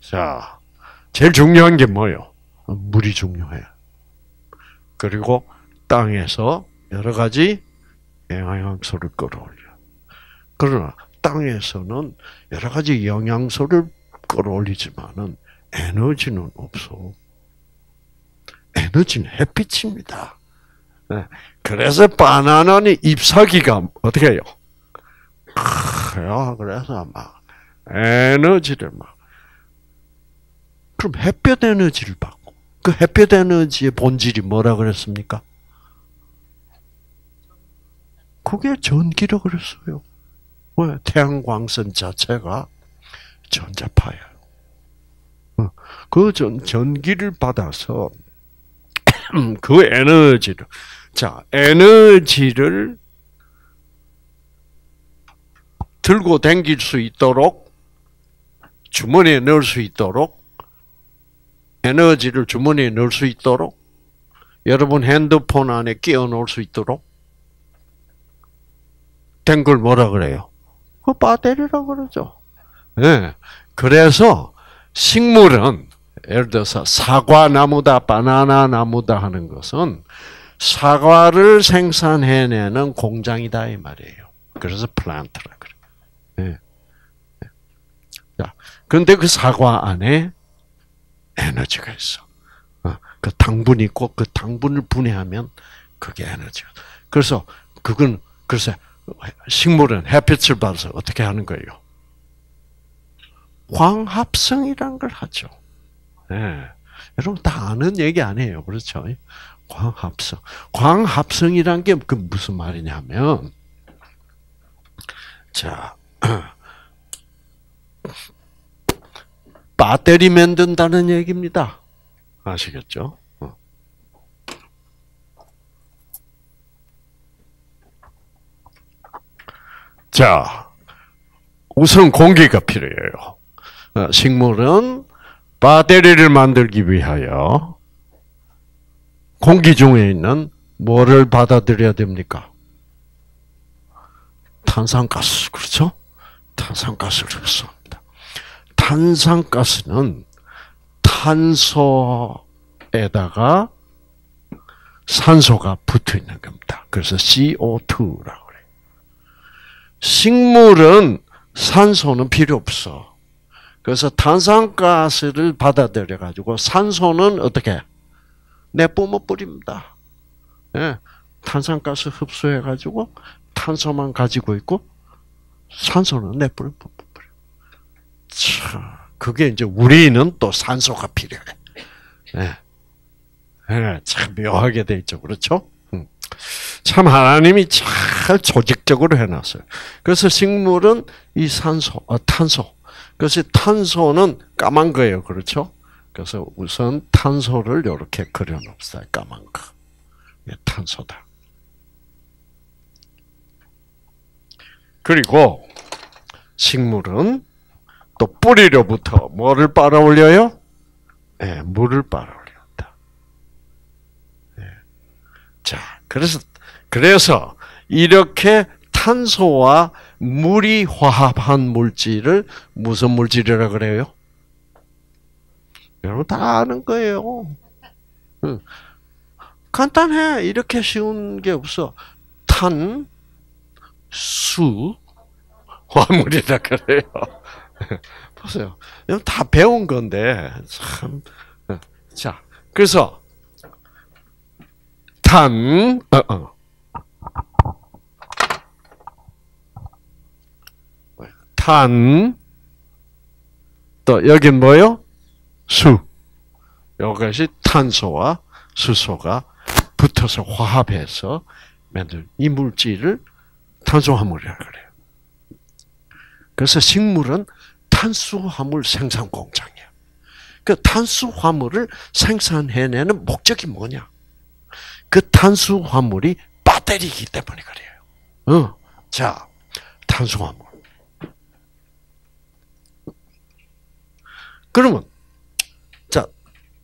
자, 제일 중요한 게 뭐요? 물이 중요해. 그리고 땅에서 여러 가지 영양소를 끌어올려. 그러나 땅에서는 여러 가지 영양소를 끌어올리지만은 에너지는 없어. 에너지는 햇빛입니다. 네. 그래서 바나나는 잎사귀가 어떻게 해요? 그래서 막 에너지를 막 그럼 햇볕 에너지를 받고 그 햇볕 에너지의 본질이 뭐라 그랬습니까? 그게 전기라 그랬어요. 왜? 태양 광선 자체가 전자파예요. 어, 그 전, 전기를 받아서 (clears throat) 그 에너지를 자 에너지를 들고 다닐 수 있도록 주머니에 넣을 수 있도록 에너지를 주머니에 넣을 수 있도록 여러분 핸드폰 안에 끼워 넣을 수 있도록 된 걸 뭐라 그래요? 그 배터리라고 그러죠. 예. 네. 그래서 식물은 예를 들어서 사과 나무다, 바나나 나무다 하는 것은 사과를 생산해내는 공장이다 이 말이에요. 그래서 플란트라 그래. 예. 자, 그런데 그 사과 안에 에너지가 있어. 어, 그 당분이 있고 그 당분을 분해하면 그게 에너지가. 그래서 그건 그래서 식물은 햇빛을 받아서 어떻게 하는 거예요? 광합성이란 걸 하죠. 네. 여러분 다 아는 얘기 아니에요. 그렇죠? 광합성. 광합성이란 게 그 무슨 말이냐면, 자, (clears throat) 배터리 만든다는 얘기입니다. 아시겠죠? 어. 자, 우선 공기가 필요해요. 어, 식물은 배터리를 만들기 위하여 공기 중에 있는 뭐를 받아들여야 됩니까? 탄산가스, 그렇죠? 탄산가스를 흡수합니다. 탄산가스는 탄소에다가 산소가 붙어 있는 겁니다. 그래서 CO2라고 그래요. 식물은 산소는 필요 없어. 그래서 탄산가스를 받아들여 가지고 산소는 어떻게 내뿜어 뿌립니다. 예, 탄산가스 흡수해 가지고 탄소만 가지고 있고 산소는 내뿜어 뿌려. 참. 그게 이제 우리는 또 산소가 필요해. 네. 네, 참 묘하게 돼 있죠. 그렇죠? 음. 참 하나님이 잘 조직적으로 해놨어요. 그래서 식물은 이 산소, 어, 탄소. 그래서 탄소는 까만 거예요. 그렇죠? 그래서 우선 탄소를 이렇게 그려놓읍시다. 까만 거. 탄소다. 그리고 식물은 또 뿌리로부터 뭐를 빨아올려요? 네, 물을 빨아올린다. 네. 자, 그래서 그래서 이렇게 탄소와 물이 화합한 물질을 무슨 물질이라 그래요? 여러분 다 아는 거예요. 간단해. 이렇게 쉬운 게 없어. 탄, 수, 화물이라 그래요. (laughs) 보세요. 다 배운 건데, 참. 자, 그래서, 탄, 어, 어. 탄, 또, 여긴 뭐요? 수. 이것이 탄소와 수소가 붙어서 화합해서 만든 이 물질을 탄수화물이라 그래요. 그래서 식물은 탄수화물 생산 공장이야. 그 탄수화물을 생산해내는 목적이 뭐냐? 그 탄수화물이 배터리이기 때문에 그래요. 어. 자, 탄수화물. 그러면 자,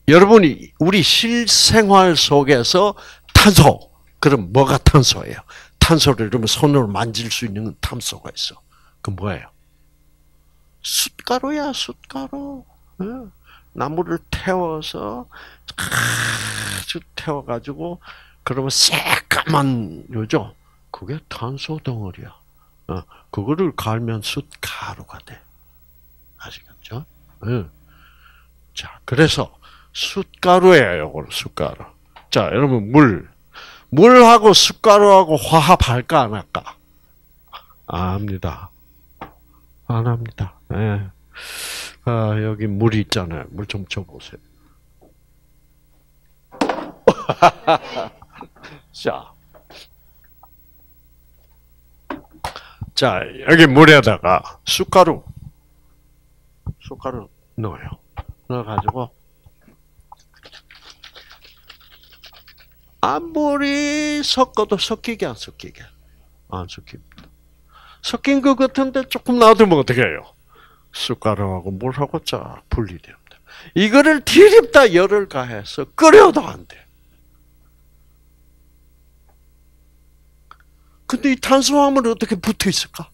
여러분이 우리 실생활 속에서 탄소 그럼 뭐가 탄소예요? 탄소를 이러면 손으로 만질 수 있는 탄소가 있어. 그 뭐예요? 숯가루야, 숯가루. 나무를 태워서 아주 태워가지고 그러면 새까만 요죠. 그게 탄소 덩어리야. 어, 그거를 갈면 숯가루가 돼. 아시겠죠? 응. 자, 그래서 숯가루예요, 요거 숯가루. 자, 여러분 물. 물하고 숯가루하고 화합할까 안 할까? 안 합니다. 안 합니다. 네. 아, 여기 물이 있잖아요. 물 좀 줘보세요. (laughs) 자. 자, 여기 물에다가 숟가루, 숟가루 넣어요. 넣어가지고, 아무리 섞어도 섞이게 안 섞이게. 안 섞입니다. 섞인 것 같은데 조금 놔두면 어떻게 해요? 숟가락하고 물하고 쫙 분리됩니다. 이거를 디립다 열을 가해서 끓여도 안 돼. 근데 이 탄수화물은 어떻게 붙어 있을까?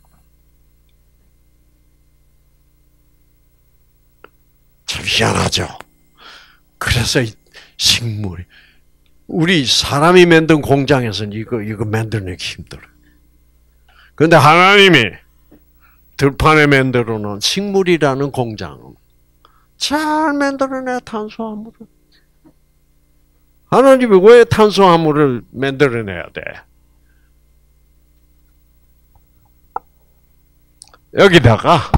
참 희한하죠. 그래서 식물이 우리 사람이 만든 공장에서는 이거 이거 만들기 힘들어. 그런데 하나님이 들판에 만들어 놓은 식물이라는 공장 잘 만들어내 탄수화물을. 하나님이 왜 탄수화물을 만들어내야 돼? 여기다가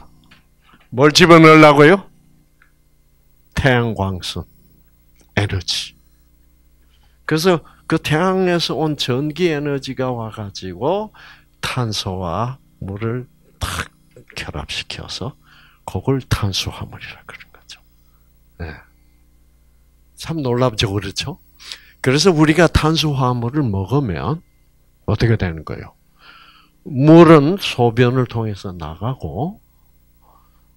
뭘 집어넣으려고요? 태양광선, 에너지. 그래서 그 태양에서 온 전기 에너지가 와가지고 탄소와 물을 탁 결합시켜서 그걸 탄수화물이라 그런 거죠. 네. 참 놀랍죠, 그렇죠? 그래서 우리가 탄수화물을 먹으면 어떻게 되는 거예요? 물은 소변을 통해서 나가고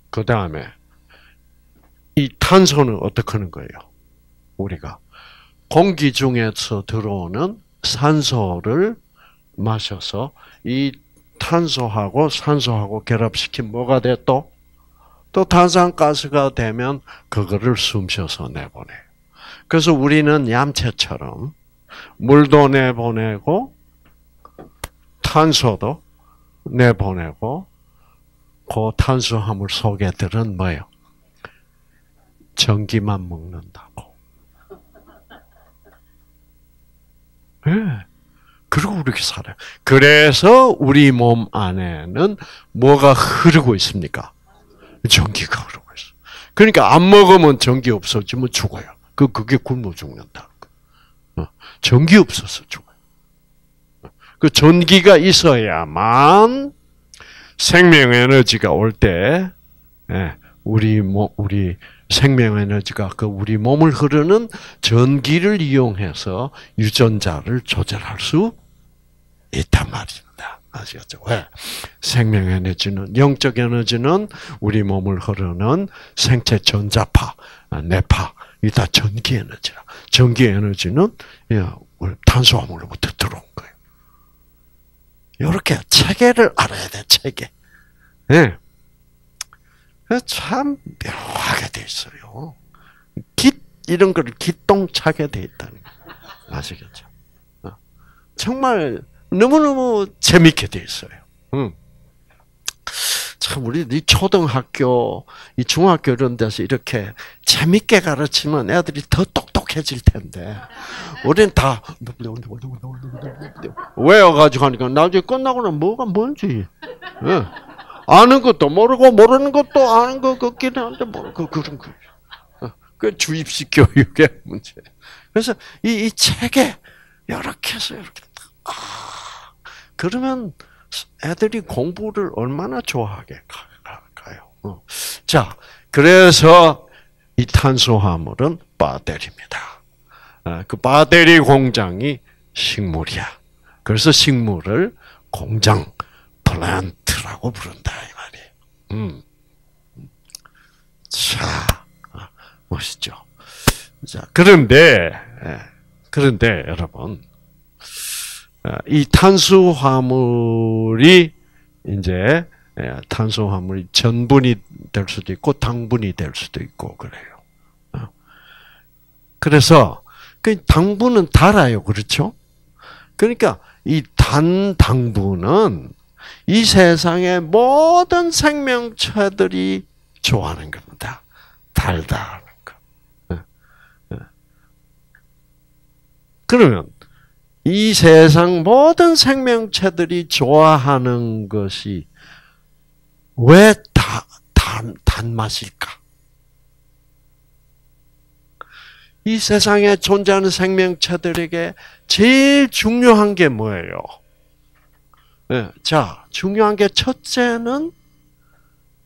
그 다음에 이 탄소는 어떻게 하는 거예요? 우리가 공기 중에서 들어오는 산소를 마셔서 이 탄소하고 산소하고 결합시킨 뭐가 돼 또? 또 탄산가스가 되면 그거를 숨 쉬어서 내보내요. 그래서 우리는 얌체처럼 물도 내보내고 탄소도 내보내고 그 탄수화물 속에 들은 뭐예요? 전기만 먹는다고. 예. 네. 그리고 그렇게 살아요. 그래서 우리 몸 안에는 뭐가 흐르고 있습니까? 전기가 흐르고 있어. 그러니까 안 먹으면 전기 없어지면 죽어요. 그 그게 굶어 죽는다. 어, 전기 없어서 죽어요. 그 전기가 있어야만 생명 에너지가 올때 예, 우리 몸 우리 생명 에너지가 그 우리 몸을 흐르는 전기를 이용해서 유전자를 조절할 수 있단 말입니다. 아시겠죠? 왜? 생명 에너지는, 영적 에너지는 우리 몸을 흐르는 생체 전자파, 아, 뇌파, 이다 전기 에너지라. 전기 에너지는 탄수화물로부터 들어온 거예요. 이렇게 체계를 알아야 돼, 체계. 예. 참 묘하게 돼 있어요. 깃 이런 걸 기똥차게 돼 있다는 거 아시겠죠? 어. 정말 너무 너무 재밌게 돼 있어요. 응. 참 우리 이 초등학교, 이 중학교 이런 데서 이렇게 재밌게 가르치면 애들이 더 똑똑해질 텐데 우리는 다 외워가지고 하니까 나중에 끝나고는 뭐가 뭔지. 네. 아는 것도 모르고 모르는 것도 아는 것 같긴 한데 뭐 그, 그런 거. 어, 그 주입식 교육의 문제. 그래서 이, 이 책에 이렇게 해서 이렇게 아 그러면 애들이 공부를 얼마나 좋아하게 가요. 어. 자, 그래서 이 탄수화물은 바데리입니다. 아, 그 바데리 공장이 식물이야. 그래서 식물을 공장, 플란트라고 부른다 이 말이에요. 음. 자, 아, 멋있죠. 자, 그런데 예, 그런데 여러분 아, 이 탄수화물이 이제 예, 탄수화물이 전분이 될 수도 있고 당분이 될 수도 있고 그래요. 어. 그래서 그 당분은 달아요, 그렇죠? 그러니까 이 단 당분은 이 세상의 모든 생명체들이 좋아하는 겁니다. 거. 예, 예. 그러면 이 세상 모든 생명체들이 좋아하는 것이 왜 다, 단, 단맛일까? 이 세상에 존재하는 생명체들에게 제일 중요한 게 뭐예요? 네, 자, 중요한 게 첫째는,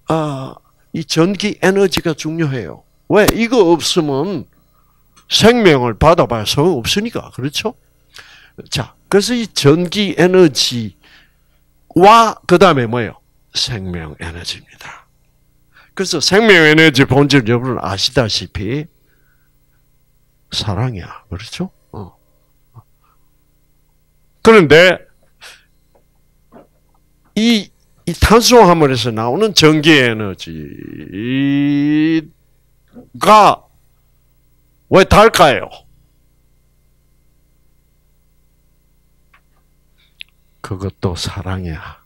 아, 이 전기 에너지가 중요해요. 왜? 이거 없으면 생명을 받아봐야 소용 없으니까. 그렇죠? 자, 그래서 이 전기 에너지와 그 다음에 뭐예요? 생명 에너지입니다. 그래서 생명 에너지 본질 여러분 아시다시피 사랑이야. 그렇죠? 어. 그런데 이, 이 탄수화물에서 나오는 전기 에너지가 왜 달까요? 그것도 사랑이야.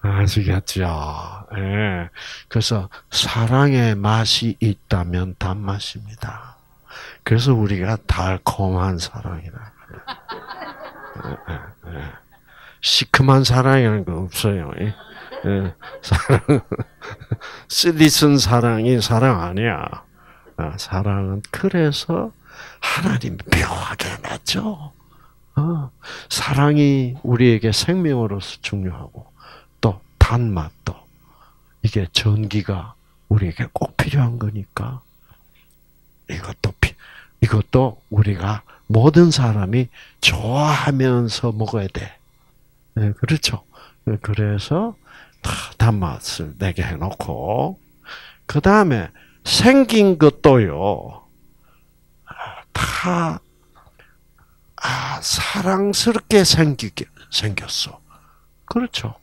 아시겠죠? 예. 그래서 사랑의 맛이 있다면 단맛입니다. 그래서 우리가 달콤한 사랑이라. 예, 예, 예. 시큼한 사랑이라는 거 없어요. 예. 사랑, (laughs) 쓰디쓴 사랑이 사랑 아니야. 아, 사랑은 그래서 하나님 묘하게 놨죠. 어, 사랑이 우리에게 생명으로서 중요하고 또 단맛도 이게 전기가 우리에게 꼭 필요한 거니까 이것도 이것도 우리가 모든 사람이 좋아하면서 먹어야 돼. 네, 그렇죠. 네, 그래서 다 단맛을 내게 해놓고 그 다음에 생긴 것도요 다 아, 사랑스럽게 생기게 생겼어. 그렇죠.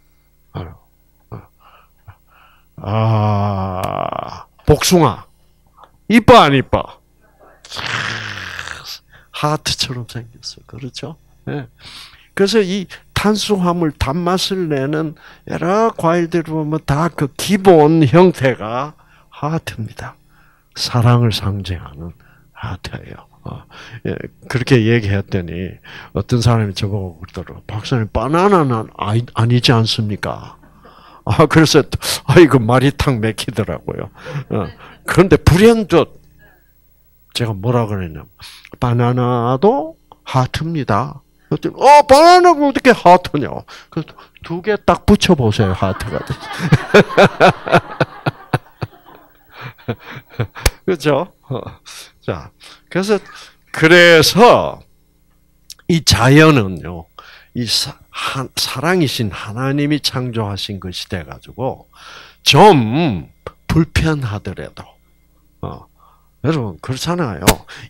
어. 어. 아, 복숭아. 이뻐, 안 이뻐? 하트처럼 생겼어. 그렇죠? 네. 그래서 이 탄수화물 단맛을 내는 여러 과일들 보면 다 그 기본 형태가 하트입니다. 사랑을 상징하는 하트예요. 어, 예, 그렇게 얘기했더니 어떤 사람이 저보고 그러더라고. 박사님 바나나는 아니, 지 않습니까? 아 그래서 아 이거 말이 탁 맥히더라고요. 어, 그런데 불현듯 제가 뭐라 그랬냐면 바나나도 하트입니다. 어 바나나가 어떻게 하트냐? 그두 개 딱 붙여 보세요 하트가. (laughs) 그렇죠? 자, 그래서 그래서 이 자연은요 이 사, 한, 사랑이신 하나님이 창조하신 것이 돼가지고 좀 불편하더라도 어, 여러분 그렇잖아요.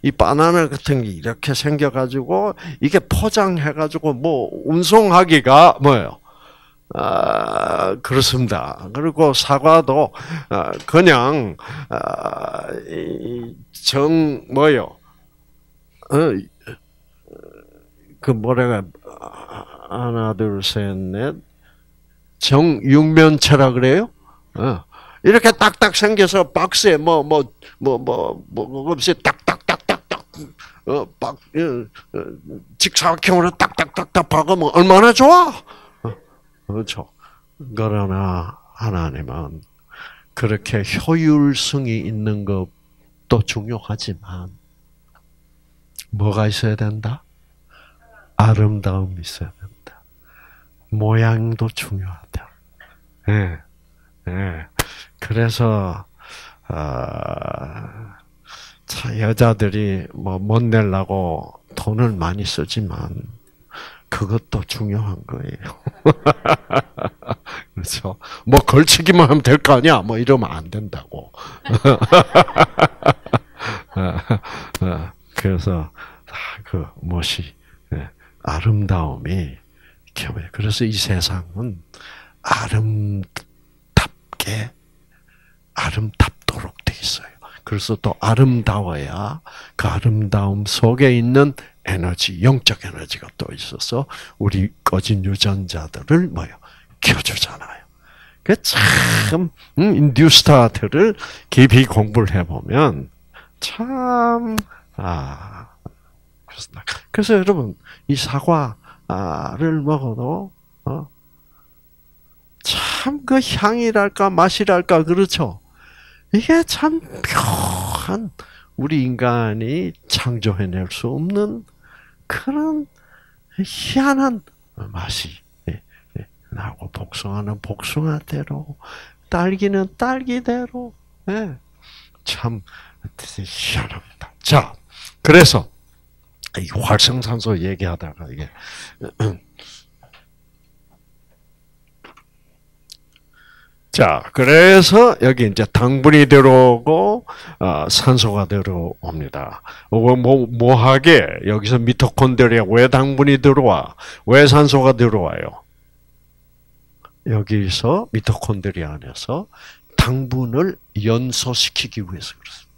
이 바나나 같은 게 이렇게 생겨 가지고 이게 포장해 가지고 뭐 운송하기가 뭐예요? 아, 그렇습니다. 그리고 사과도 아, 그냥 아, 정 뭐요? 어, 그 뭐래가 하나 둘 셋 넷 정육면체라 그래요? 어. 이렇게 딱딱 생겨서 박스에 뭐뭐 뭐 뭐 뭐 없이 딱딱딱딱딱 어박 어, 직사각형으로 딱딱딱딱 박으면 얼마나 좋아? 어, 그렇죠. 그러나 하나님은 그렇게 효율성이 있는 것도 중요하지만 뭐가 있어야 된다? 아름다움이 있어야 된다. 모양도 중요하다. 예. 네. 네. 그래서 아, 차 여자들이 뭐 못 내려고 돈을 많이 쓰지만 그것도 중요한 거예요. (laughs) 그렇죠. 뭐 걸치기만 하면 될 거 아니야. 뭐 이러면 안 된다고. (laughs) 그래서 그 멋이 예, 아름다움이 그래서 이 세상은 아름답게 아름답도록 돼 있어요. 그래서 또 아름다워야 그 아름다움 속에 있는 에너지, 영적 에너지가 또 있어서 우리 꺼진 유전자들을 뭐요 켜주잖아요. 그 참, 음, 뉴스타트를 깊이 공부를 해보면 참, 아. 그래서 여러분, 이 사과를 먹어도, 어, 참 그 향이랄까, 맛이랄까, 그렇죠? 이게 참 묘한 우리 인간이 창조해낼 수 없는 그런 희한한 맛이 예, 예, 나고 복숭아는 복숭아대로 딸기는 딸기대로 예, 참 희한합니다. 자, 그래서 이 활성산소 얘기하다가 이게 (clears throat) 자, 그래서 여기 이제 당분이 들어오고 어, 산소가 들어옵니다. 뭐, 뭐, 뭐하게 여기서 미토콘드리아 왜 당분이 들어와? 왜 산소가 들어와요? 여기서 미토콘드리아 안에서 당분을 연소시키기 위해서 그렇습니다.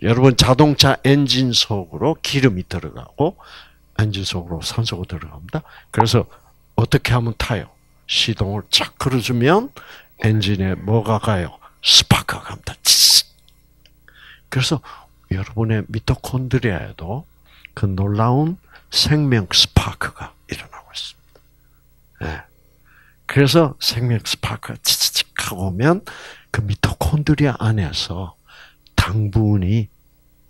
여러분 자동차 엔진 속으로 기름이 들어가고 엔진 속으로 산소가 들어갑니다. 그래서 어떻게 하면 타요? 시동을 쫙 걸어주면 엔진에 뭐가 가요? 스파크가 갑니다. 그래서 여러분의 미토콘드리아에도 그 놀라운 생명 스파크가 일어나고 있습니다. 네. 그래서 생명 스파크가 치치칙 하고 오면 그 미토콘드리아 안에서 당분이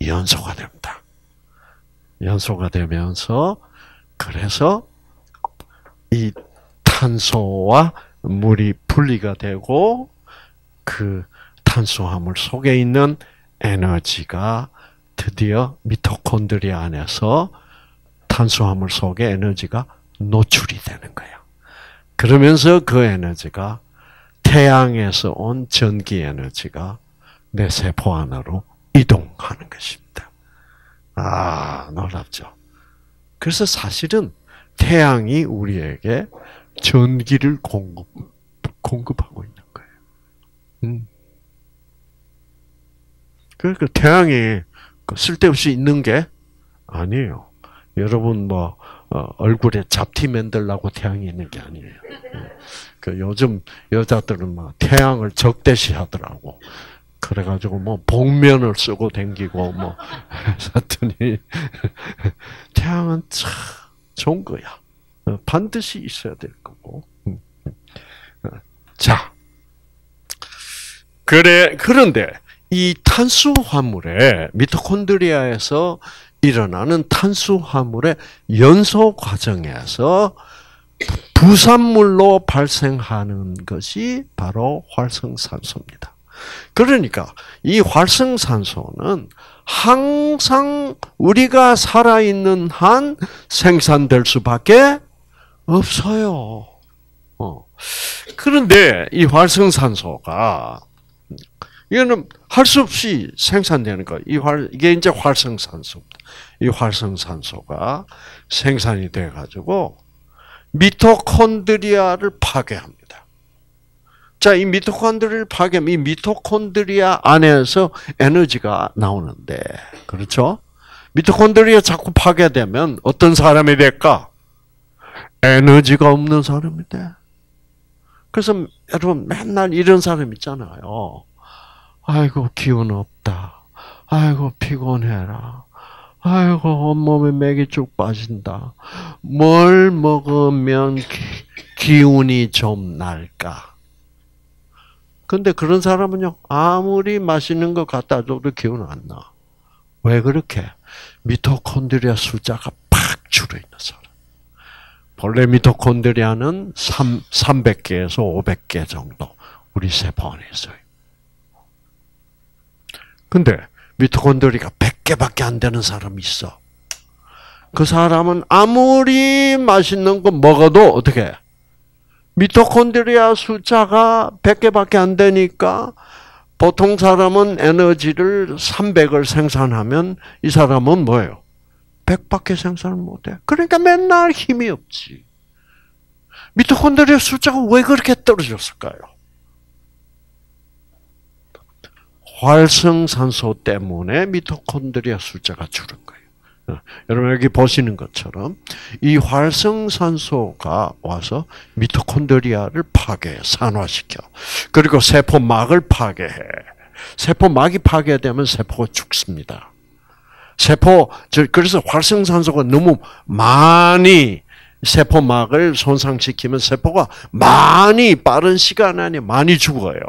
연소가 됩니다. 연소가 되면서 그래서 이 탄소와 물이 분리가 되고 그 탄수화물 속에 있는 에너지가 드디어 미토콘드리아 안에서 탄수화물 속에 에너지가 노출이 되는 거예요. 그러면서 그 에너지가 태양에서 온 전기 에너지가 내 세포 안으로 이동하는 것입니다. 아, 놀랍죠? 그래서 사실은 태양이 우리에게 전기를 공급, 공급하고 있는 거예요. 음. 그러니까 태양이 그 쓸데없이 있는 게 아니에요. 여러분 뭐 어, 얼굴에 잡티 만들라고 태양이 있는 게 아니에요. 음. 그 요즘 여자들은 막 태양을 적대시 하더라고. 그래가지고 뭐 복면을 쓰고 댕기고 뭐 (laughs) 했더니 (laughs) 태양은 참 좋은 거야. 어, 반드시 있어야 될 자, 그래 그런데 이 탄수화물의 미토콘드리아에서 일어나는 탄수화물의 연소 과정에서 부산물로 발생하는 것이 바로 활성산소입니다. 그러니까 이 활성산소는 항상 우리가 살아있는 한 생산될 수밖에 없어요. 어. 그런데 이 활성산소가 이거는 할 수 없이 생산되는 거. 이 활, 이게 이제 활성산소입니다. 이 활성산소가 생산이 돼가지고 미토콘드리아를 파괴합니다. 자, 이 미토콘드리아를 파괴하면 이 미토콘드리아 안에서 에너지가 나오는데, 그렇죠? 미토콘드리아 자꾸 파괴되면 어떤 사람이 될까? 에너지가 없는 사람이 돼. 그래서 여러분 맨날 이런 사람 있잖아요. 아이고 기운 없다. 아이고 피곤해라. 아이고 온몸에 맥이 쭉 빠진다. 뭘 먹으면 기, 운이 좀 날까? 근데 그런 사람은요 아무리 맛있는 거 갖다 줘도 기운 안 나. 왜 그렇게? 미토콘드리아 숫자가 팍 줄어 있는 사람. 본래 미토콘드리아는 3, 300개에서 500개 정도 우리 세포 안에 있어요. 근데 미토콘드리아가 100개밖에 안 되는 사람이 있어. 그 사람은 아무리 맛있는 거 먹어도 어떻게 미토콘드리아 숫자가 100개밖에 안 되니까 보통 사람은 에너지를 300을 생산하면 이 사람은 뭐예요? 100밖에 생산을 못해. 그러니까 맨날 힘이 없지. 미토콘드리아 숫자가 왜 그렇게 떨어졌을까요? 활성산소 때문에 미토콘드리아 숫자가 줄은 거예요. 어, 여러분 여기 보시는 것처럼 이 활성산소가 와서 미토콘드리아를 파괴, 산화시켜. 그리고 세포막을 파괴해. 세포막이 파괴되면 세포가 죽습니다. 세포 그래서 활성산소가 너무 많이 세포막을 손상시키면 세포가 많이 빠른 시간 안에 많이 죽어요.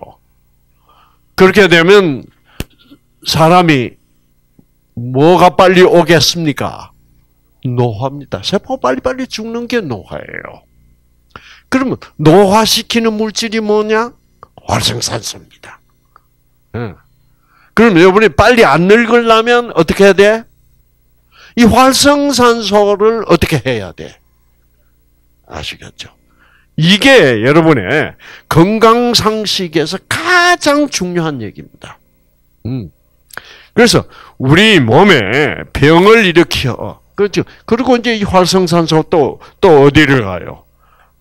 그렇게 되면 사람이 뭐가 빨리 오겠습니까? 노화입니다. 세포 빨리빨리 죽는 게 노화예요. 그러면 노화시키는 물질이 뭐냐? 활성산소입니다. 네. 그럼 여러분이 빨리 안 늙으려면 어떻게 해야 돼? 이 활성산소를 어떻게 해야 돼? 아시겠죠? 이게 여러분의 건강 상식에서 가장 중요한 얘기입니다. 음. 그래서 우리 몸에 병을 일으켜 그렇죠. 그리고 이제 이 활성산소 또, 또 어디를 가요?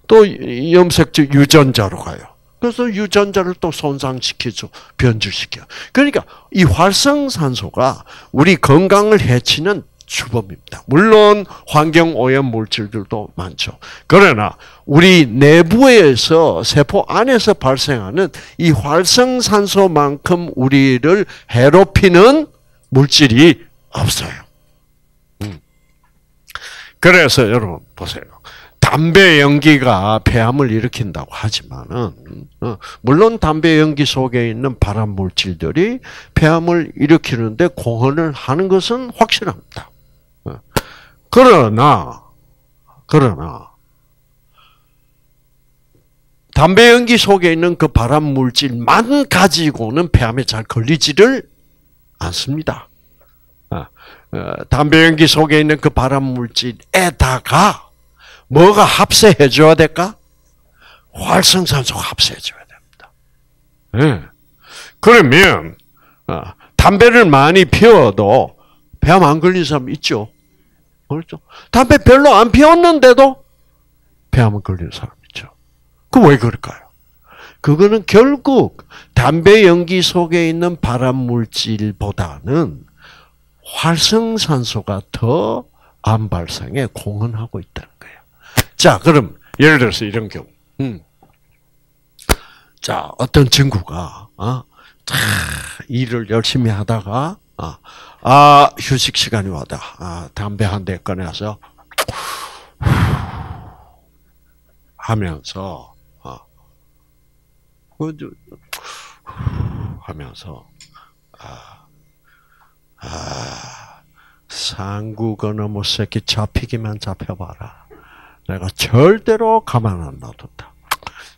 또 염색적 유전자로 가요. 그래서 유전자를 또 손상시키죠. 변질시켜. 그러니까 이 활성산소가 우리 건강을 해치는 주범입니다. 물론 환경 오염 물질들도 많죠. 그러나 우리 내부에서 세포 안에서 발생하는 이 활성산소만큼 우리를 해롭히는 물질이 없어요. 음. 그래서 여러분 보세요. 담배 연기가 폐암을 일으킨다고 하지만은 어, 물론 담배 연기 속에 있는 발암 물질들이 폐암을 일으키는데 공헌을 하는 것은 확실합니다. 어. 그러나 그러나 담배 연기 속에 있는 그 발암 물질만 가지고는 폐암에 잘 걸리지를 않습니다. 어, 담배 연기 속에 있는 그 발암 물질에다가 뭐가 합세해 줘야 될까? 활성산소가 합세해 줘야 됩니다. 네. 그러면 어, 담배를 많이 피워도 폐암 안 걸린 사람 있죠? 그렇죠? 담배 별로 안 피웠는데도 폐암 걸리는 사람 있죠. 그왜 그럴까요? 그거는 결국 담배 연기 속에 있는 발암 물질보다는 활성산소가 더암 발생에 공헌하고 거예요. 자, 그럼 예를 들어서 이런 경우. 음. 자, 어떤 친구가 어, 차, 일을 열심히 하다가 어, 아 휴식 시간이 왔다. 아, 담배 한 대 꺼내서 하면서 어, 하면서 아, 아 상구거나 뭐 새끼 잡히기만 잡혀봐라. 내가 절대로 가만 안 놔둔다.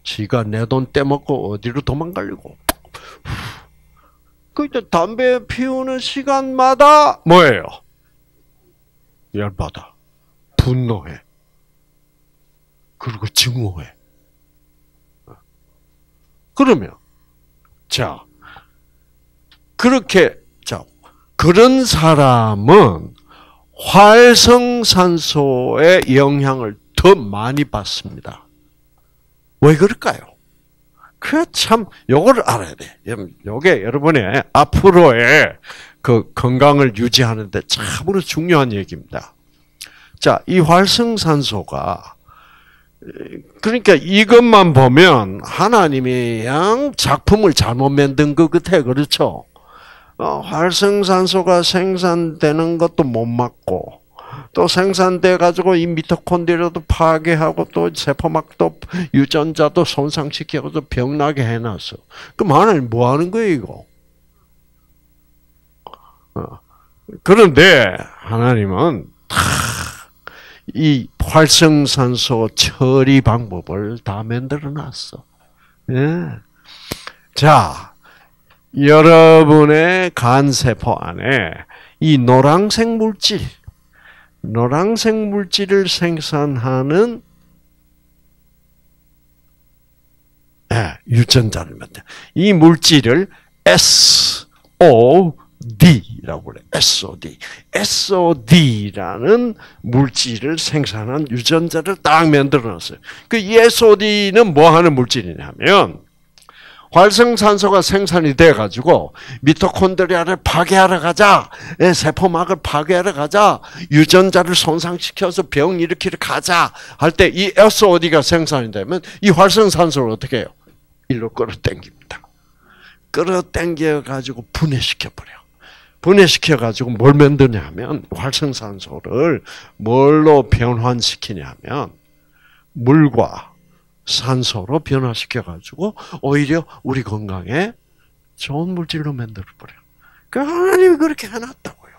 지가 내 돈 떼먹고 어디로 도망가려고. 그 이제 담배 피우는 시간마다 뭐예요? 열받아. 분노해. 그리고 증오해. 그러면 자 그렇게 자 그런 사람은 활성산소의 영향을 더 많이 받습니다. 왜 그럴까요? 그 참 요걸 알아야 돼. 요게 여러분의 앞으로의 그 건강을 유지하는 데 참으로 중요한 얘기입니다. 자, 이 활성산소가 그러니까 이것만 보면 하나님이 양 작품을 잘못 만든 것 같아. 그렇죠? 어, 활성산소가 생산되는 것도 못 막고 또 생산돼 가지고 이 미토콘드리아도 파괴하고 또 세포막도 유전자도 손상시켜서 병나게 해놨어. 그럼 하나님 뭐 하는 거예요 이거? 어. 그런데 하나님은 이 활성산소 처리 방법을 다 만들어 놨어. 예. 자, 여러분의 간세포 안에 이 노란색 물질, 노란색 물질을 생산하는 예, 유전자를 만든 이 물질을 SO D라고 그래. SOD. SOD라는 물질을 생산한 유전자를 딱 만들어 놨어요. 그 SOD는 뭐 하는 물질이냐면 활성산소가 생산이 돼 가지고 미토콘드리아를 파괴하러 가자. 예, 세포막을 파괴하러 가자. 유전자를 손상시켜서 병 일으키러 가자. 할 때 이 SOD가 생산이 되면 이 활성산소를 어떻게 해요? 일로 끌어당깁니다. 끌어당겨 가지고 분해시켜 버려. 분해시켜 가지고 뭘 만드냐면 활성산소를 뭘로 변환시키냐면 물과 산소로 변화시켜 가지고 오히려 우리 건강에 좋은 물질로 만들어 버려. 그 하나님이 그렇게 해놨다고요.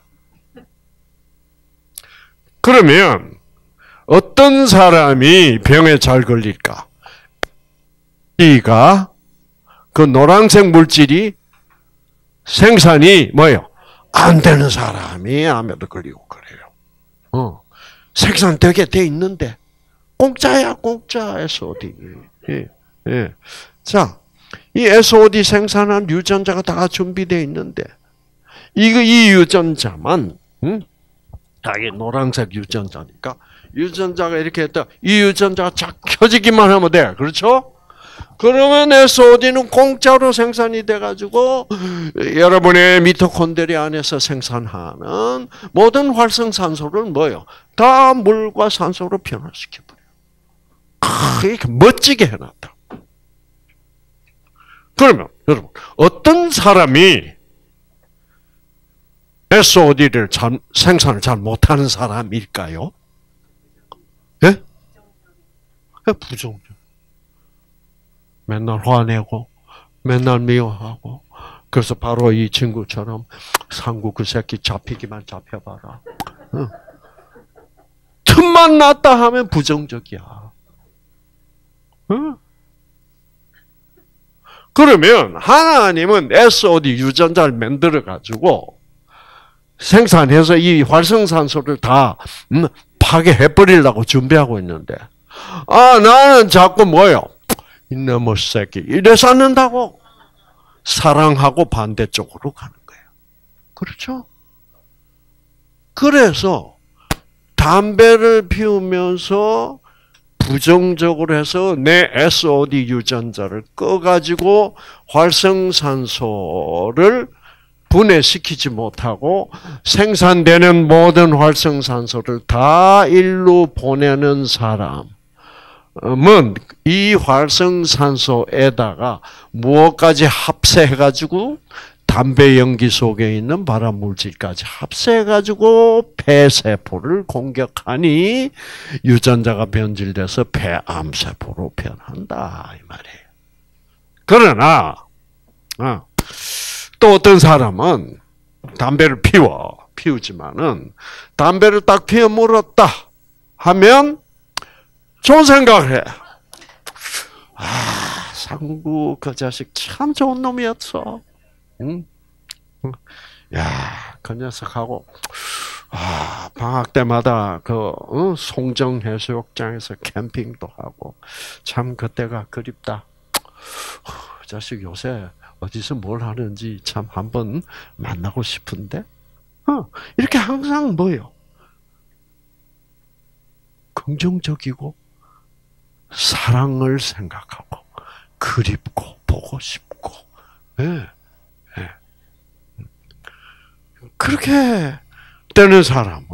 그러면 어떤 사람이 병에 잘 걸릴까? 이가 그 노란색 물질이 생산이 뭐예요? 안 되는 사람이 암에도 걸리고 그래요. 어. 생산되게 돼 있는데 공짜야 공짜 SOD. 예. 예. 자, 이 SOD 생산한 유전자가 다 준비되어 있는데 이거 이 유전자만 음? 자기 노란색 유전자니까 유전자가 이렇게 했다. 이 유전자가 쫙 켜지기만 하면 돼. 그렇죠? 그러면 SOD는 공짜로 생산이 돼가지고 여러분의 미토콘드리아 안에서 생산하는 모든 활성산소를 뭐요? 다 물과 산소로 변화시켜버려. 이렇게 멋지게 해놨다. 그러면 여러분 어떤 사람이 SOD를 잘, 생산을 잘 못하는 사람일까요? 예? 부정적. 맨날 화내고 맨날 미워하고 그래서 바로 이 친구처럼 상구 그 새끼 잡히기만 잡혀봐라. 응. 틈만 났다 하면 부정적이야. 응? 그러면 하나님은 SOD 유전자를 만들어 가지고 생산해서 이 활성산소를 다 음, 파괴해 버리려고 준비하고 있는데 아 나는 자꾸 뭐요? 이놈의 새끼. 이래서 않는다고. 사랑하고 반대쪽으로 가는 거예요. 그렇죠? 그래서 담배를 피우면서 부정적으로 해서 내 SOD 유전자를 꺼가지고 활성산소를 분해시키지 못하고 생산되는 모든 활성산소를 다 일로 보내는 사람. 은 이 활성산소에다가 무엇까지 합세해가지고 담배 연기 속에 있는 발암 물질까지 합세해 가지고 폐세포를 공격하니 유전자가 변질돼서 폐암 세포로 변한다 이 말이에요. 그러나 어, 또 어떤 사람은 담배를 피워 피우지만은 담배를 딱 피워 물었다 하면 좋은 생각을 해. 아, 상구 그 자식 참 좋은 놈이었어. 응? 야, 그 녀석하고 아, 방학 때마다 그 어, 송정 해수욕장에서 캠핑도 하고 참 그때가 그립다. 자식 요새 어디서 뭘 하는지 참 한번 만나고 싶은데 어, 이렇게 항상 뭐요? 긍정적이고 사랑을 생각하고 그립고 보고 싶고 예. 예. 그렇게 되는 사람은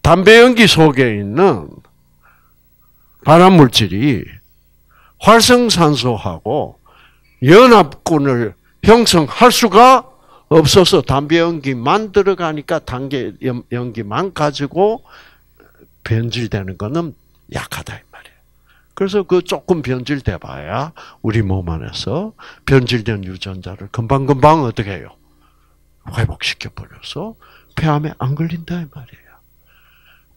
담배 연기 속에 있는 발암 물질이 활성산소하고 연합군을 형성할 수가 없어서 담배 연기만 들어가니까 단계 연기만 가지고 변질되는 것은 약하다 이 말이에요. 그래서 그 조금 변질돼 봐야 우리 몸 안에서 변질된 유전자를 금방금방 어떻게 해요? 회복시켜 버려서 폐암에 안 걸린다 이 말이에요.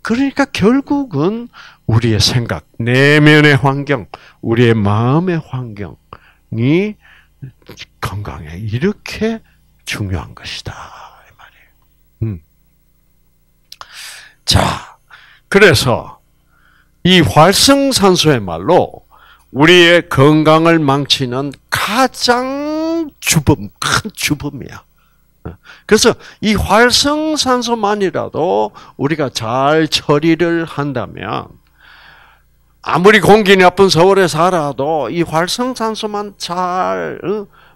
그러니까 결국은 우리의 생각, 내면의 환경, 우리의 마음의 환경이 건강에 이렇게 중요한 것이다 이 말이에요. 음. 자, 그래서 이 활성산소의 말로 우리의 건강을 망치는 가장 주범, 큰 주범이야. 그래서 이 활성산소만이라도 우리가 잘 처리를 한다면 아무리 공기 나쁜 서울에 살아도 이 활성산소만 잘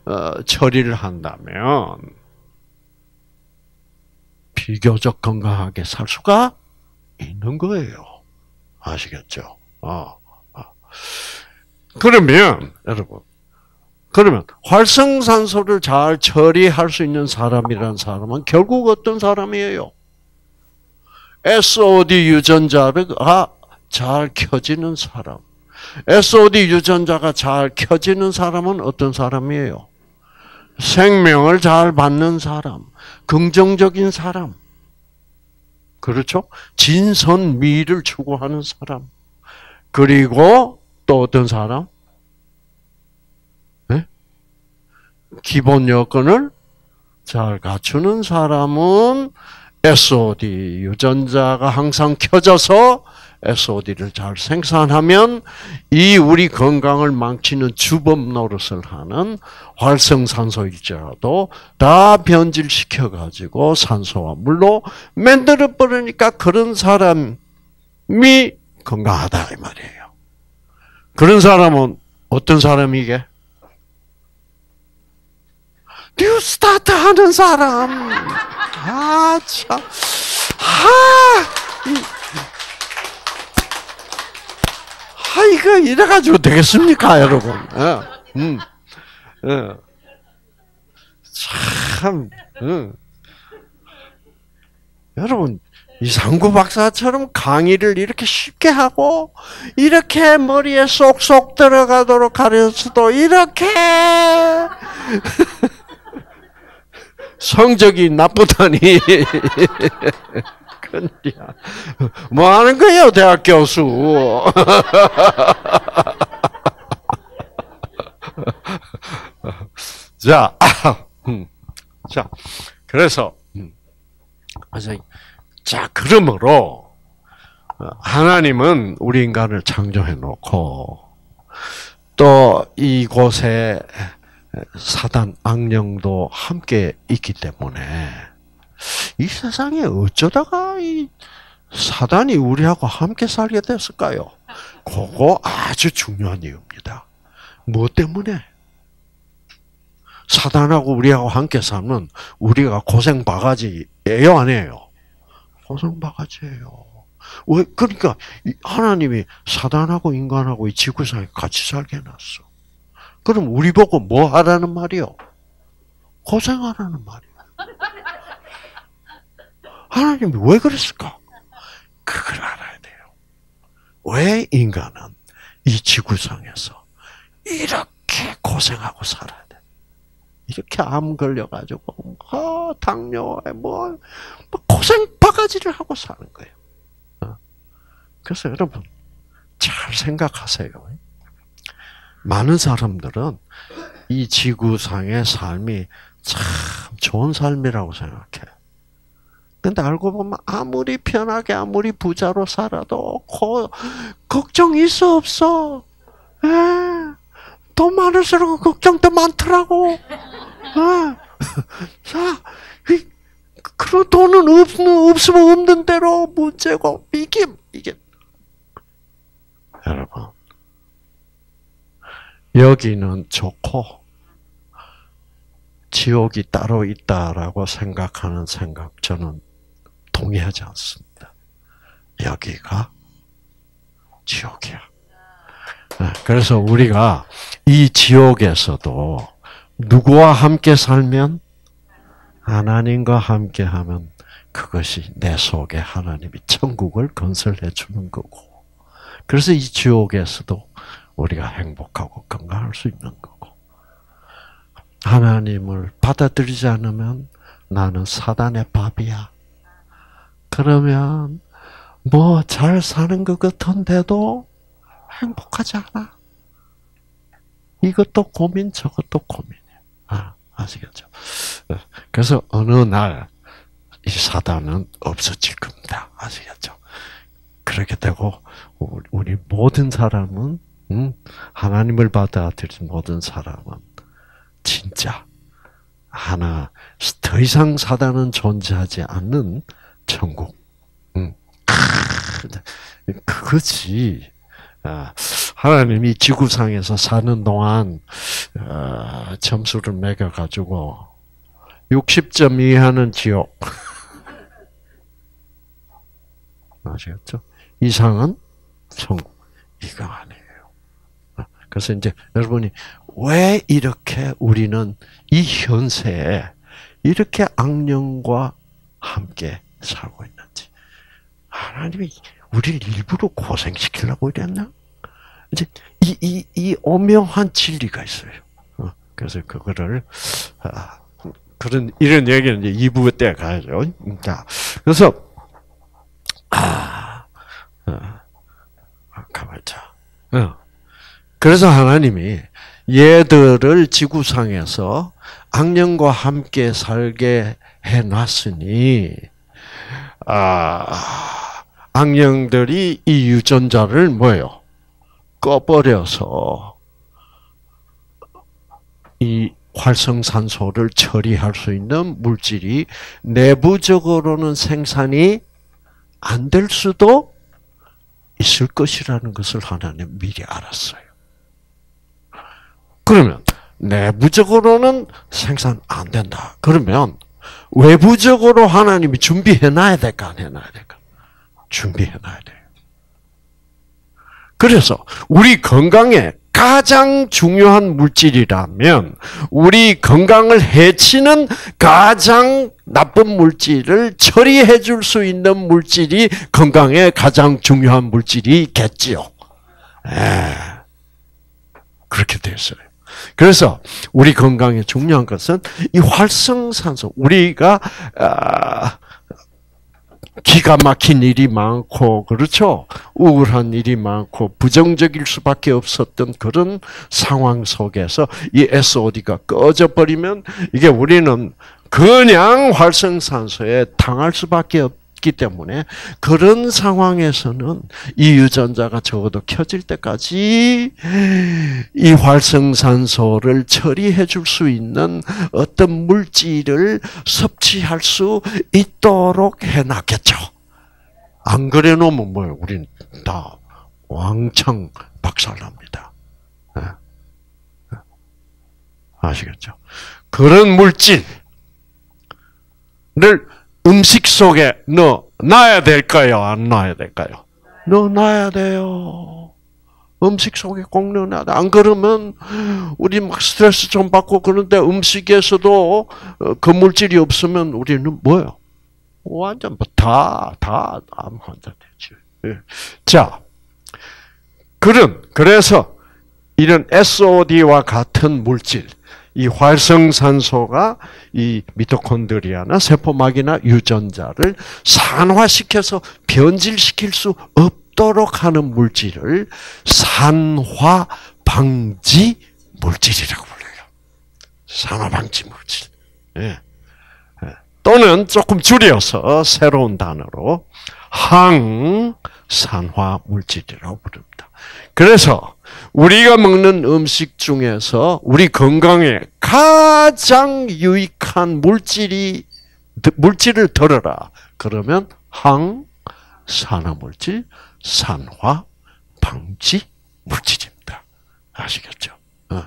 어, 처리를 한다면 비교적 건강하게 살 수가 있는 거예요. 아시겠죠? 어, 어. 그러면 여러분 그러면 활성산소를 잘 처리할 수 있는 사람이란 사람은 결국 어떤 사람이에요? SOD 유전자가 잘 켜지는 사람. SOD 유전자가 잘 켜지는 사람은 어떤 사람이에요? 생명을 잘 받는 사람, 긍정적인 사람. 그렇죠? 진선미를 추구하는 사람. 그리고 또 어떤 사람? 기본 여건을 잘 갖추는 사람은 SOD 유전자가 항상 켜져서 SOD를 잘 생산하면 이 우리 건강을 망치는 주범 노릇을 하는 활성산소일지라도 다 변질시켜 가지고 산소와 물로 만들어 버리니까 그런 사람이 건강하다 이 말이에요. 그런 사람은 어떤 사람이게? 뉴스타트 하는 사람. 아, 참. 아, 아, 이거 이래가지고 되겠습니까, 여러분? 예, 음, 예. 참, 음. 여러분, 이상구 박사처럼 강의를 이렇게 쉽게 하고, 이렇게 머리에 쏙쏙 들어가도록 가르쳐도 이렇게, (laughs) 성적이 나쁘다니. (laughs) 뭐 하는 거예요, 대학 교수? (laughs) 자, 음. (laughs) 자, 그래서, 음. 자, 그러므로, 하나님은 우리 인간을 창조해 놓고, 또 이곳에 사단 악령도 함께 있기 때문에 이 세상에 어쩌다가 이 사단이 우리하고 함께 살게 됐을까요? 그거 아주 중요한 이유입니다. 무엇 때문에? 사단하고 우리하고 함께 살면 우리가 고생 바가지예요, 아니에요? 고생 바가지예요. 왜? 그러니까 하나님이 사단하고 인간하고 이 지구상에 같이 살게 해놨어. 그럼 우리 보고 뭐 하라는 말이요? 고생하라는 말이요. 하나님이 왜 그랬을까? 그걸 알아야 돼요. 왜 인간은 이 지구상에서 이렇게 고생하고 살아야 돼? 이렇게 암 걸려가지고, 뭐, 당뇨에 뭐, 뭐, 고생 바가지를 하고 사는 거예요. 어? 그래서 여러분, 잘 생각하세요. 많은 사람들은 이 지구상의 삶이 참 좋은 삶이라고 생각해. 근데 알고 보면 아무리 편하게 아무리 부자로 살아도 고, 걱정 있어 없어. 에, 돈 많을수록 걱정도 많더라고. 에. (laughs) 자, 그런 돈은 없, 없으면 없는 대로 문제고 이게 이게 여러분 여기는 좋고 지옥이 따로 있다라고 생각하는 생각 저는 동의하지 않습니다. 여기가 지옥이야. 네, 그래서 우리가 이 지옥에서도 누구와 함께 살면 하나님과 함께 하면 그것이 내 속에 하나님이 천국을 건설해 주는 거고. 그래서 이 지옥에서도 우리가 행복하고 건강할 수 있는 거고. 하나님을 받아들이지 않으면 나는 사단의 밥이야. 그러면 뭐 잘 사는 것 같은데도 행복하지 않아. 이것도 고민, 저것도 고민이야. 아, 아시겠죠? 그래서 어느 날 이 사단은 없어질 겁니다. 아시겠죠? 그렇게 되고 우리 모든 사람은 하나님을 받아들인 모든 사람은 진짜 하나 더 이상 사단은 존재하지 않는 천국. 그것이 아, 하나님이 지구상에서 사는 동안 아, 점수를 매겨 가지고 60점 이하는 지옥. (laughs) 아시겠죠? 이상은 천국. 이거 아니에요. 그래서 이제 여러분이 왜 이렇게 우리는 이 현세에 이렇게 악령과 함께 살고 있는지. 하나님이 우리를 일부러 고생시키려고 이랬나? 이제 이, 이, 이 오묘한 진리가 있어요. 어, 그래서 그거를, 아, 그런, 이런 얘기는 이제 2부 때 가야죠. 자, 그래서, 아, 어, 가만자. 어. 그래서 하나님이 얘들을 지구상에서 악령과 함께 살게 해놨으니, 아, 악령들이 이 유전자를 뭐요? 꺼버려서 이 활성산소를 처리할 수 있는 물질이 내부적으로는 생산이 안 될 수도 있을 것이라는 것을 하나님 미리 알았어요. 그러면 내부적으로는 생산 안 된다. 그러면 외부적으로 하나님이 준비해 놔야 될까 안 해놔야 될까? 준비해 놔야 돼요. 그래서 우리 건강에 가장 중요한 물질이라면 우리 건강을 해치는 가장 나쁜 물질을 처리해 줄 수 있는 물질이 건강에 가장 중요한 물질이겠지요. 예. 그렇게 됐어요. 그래서 우리 건강에 중요한 것은 이 활성산소. 우리가 아, 기가 막힌 일이 많고 그렇죠. 우울한 일이 많고 부정적일 수밖에 없었던 그런 상황 속에서 이 SOD가 꺼져 버리면 이게 우리는 그냥 활성산소에 당할 수밖에 없. 있기 때문에 그런 상황에서는 이 유전자가 적어도 켜질 때까지 이 활성산소를 처리해 줄 수 있는 어떤 물질을 섭취할 수 있도록 해놨겠죠. 안 그래 놓으면 뭐예요? 우린 다 왕창 박살납니다. 네. 아시겠죠? 그런 물질을 음식 속에 넣어 놔야 될까요? 안 놔야 될까요? 넣어 놔야 돼요. 음식 속에 꼭 넣어놔야 돼. 안 그러면 우리 막 스트레스 좀 받고 그런데 음식에서도 어, 그 물질이 없으면 우리는 뭐요? 완전 뭐 다, 환자 되죠. 예. 자, 그럼, 그래서 이런 SOD와 같은 물질, 이 활성산소가 이 미토콘드리아나 세포막이나 유전자를 산화시켜서 변질시킬 수 없도록 하는 물질을 산화 방지 물질이라고 불러요. 산화 방지 물질. 예. 예. 또는 조금 줄여서 새로운 단어로 항산화 물질이라고 부릅니다. 그래서 우리가 먹는 음식 중에서 우리 건강에 가장 유익한 물질이 물질을 들어라. 그러면 항 산화 물질, 산화 방지 물질입니다. 아시겠죠? 어.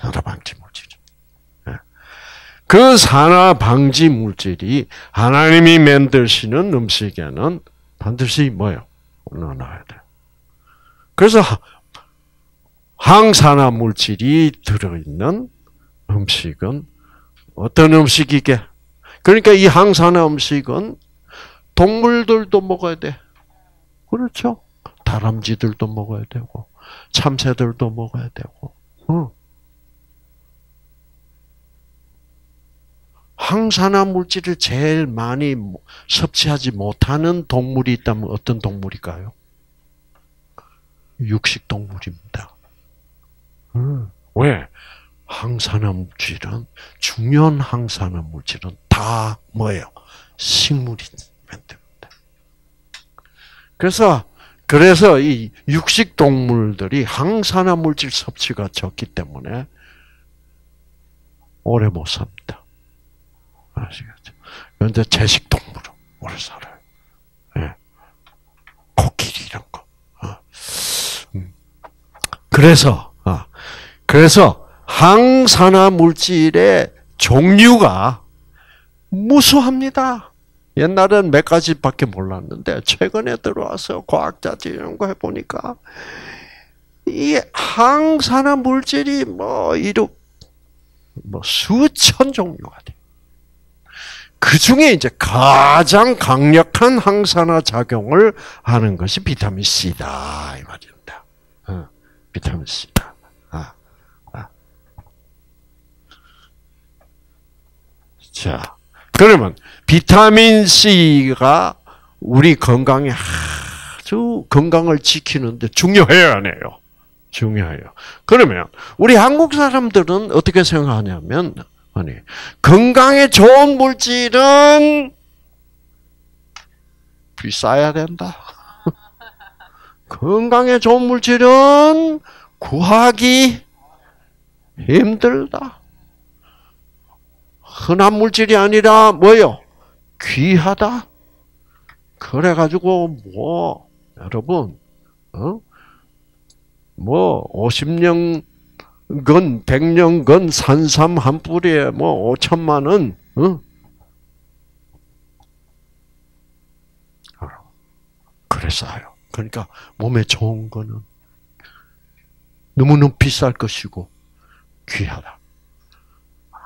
산화 방지 물질. 예. 그 산화 방지 물질이 하나님이 만드시는 음식에는 반드시 뭐요? 넣어놔야 돼. 그래서 항산화 물질이 들어있는 음식은 어떤 음식이게? 그러니까 이 항산화 음식은 동물들도 먹어야 돼. 그렇죠? 다람쥐들도 먹어야 되고, 참새들도 먹어야 되고. 어. 항산화 물질을 제일 많이 섭취하지 못하는 동물이 있다면 어떤 동물일까요? 육식 동물입니다. 음. 왜? 항산화 물질은 중요한 항산화 물질은 다 뭐예요? 식물이 만듭니다. 그래서 그래서 이 육식 동물들이 항산화 물질 섭취가 적기 때문에 오래 못 삽니다. 아시겠죠? 그런데 채식 동물은 오래 살아요. 예. 코끼리 이런 거. 어. 음. 그래서 어. 그래서 항산화 물질의 종류가 무수합니다. 옛날엔 몇 가지밖에 몰랐는데 최근에 들어와서 과학자들 이런 거 해보니까 이 항산화 물질이 뭐 이루 뭐 수천 종류가 돼. 그 중에 이제 가장 강력한 항산화 작용을 하는 것이 비타민 C다 이 말입니다. 어, 비타민 C다. 아, 아. 자, 그러면 비타민 C가 우리 건강에 아주 건강을 지키는데 중요해요, 안 해요? 중요해요. 그러면 우리 한국 사람들은 어떻게 생각하냐면 아니 건강에 좋은 물질은 비싸야 된다. (laughs) 건강에 좋은 물질은 구하기 힘들다. 흔한 물질이 아니라 뭐요? 귀하다. 그래가지고 뭐 여러분, 어? 뭐 50년 건, 100년 건 산삼 한 뿌리에 뭐 5천만 원, 어? 그래서요. 그러니까 몸에 좋은 거는 너무너무 비쌀 것이고 귀하다.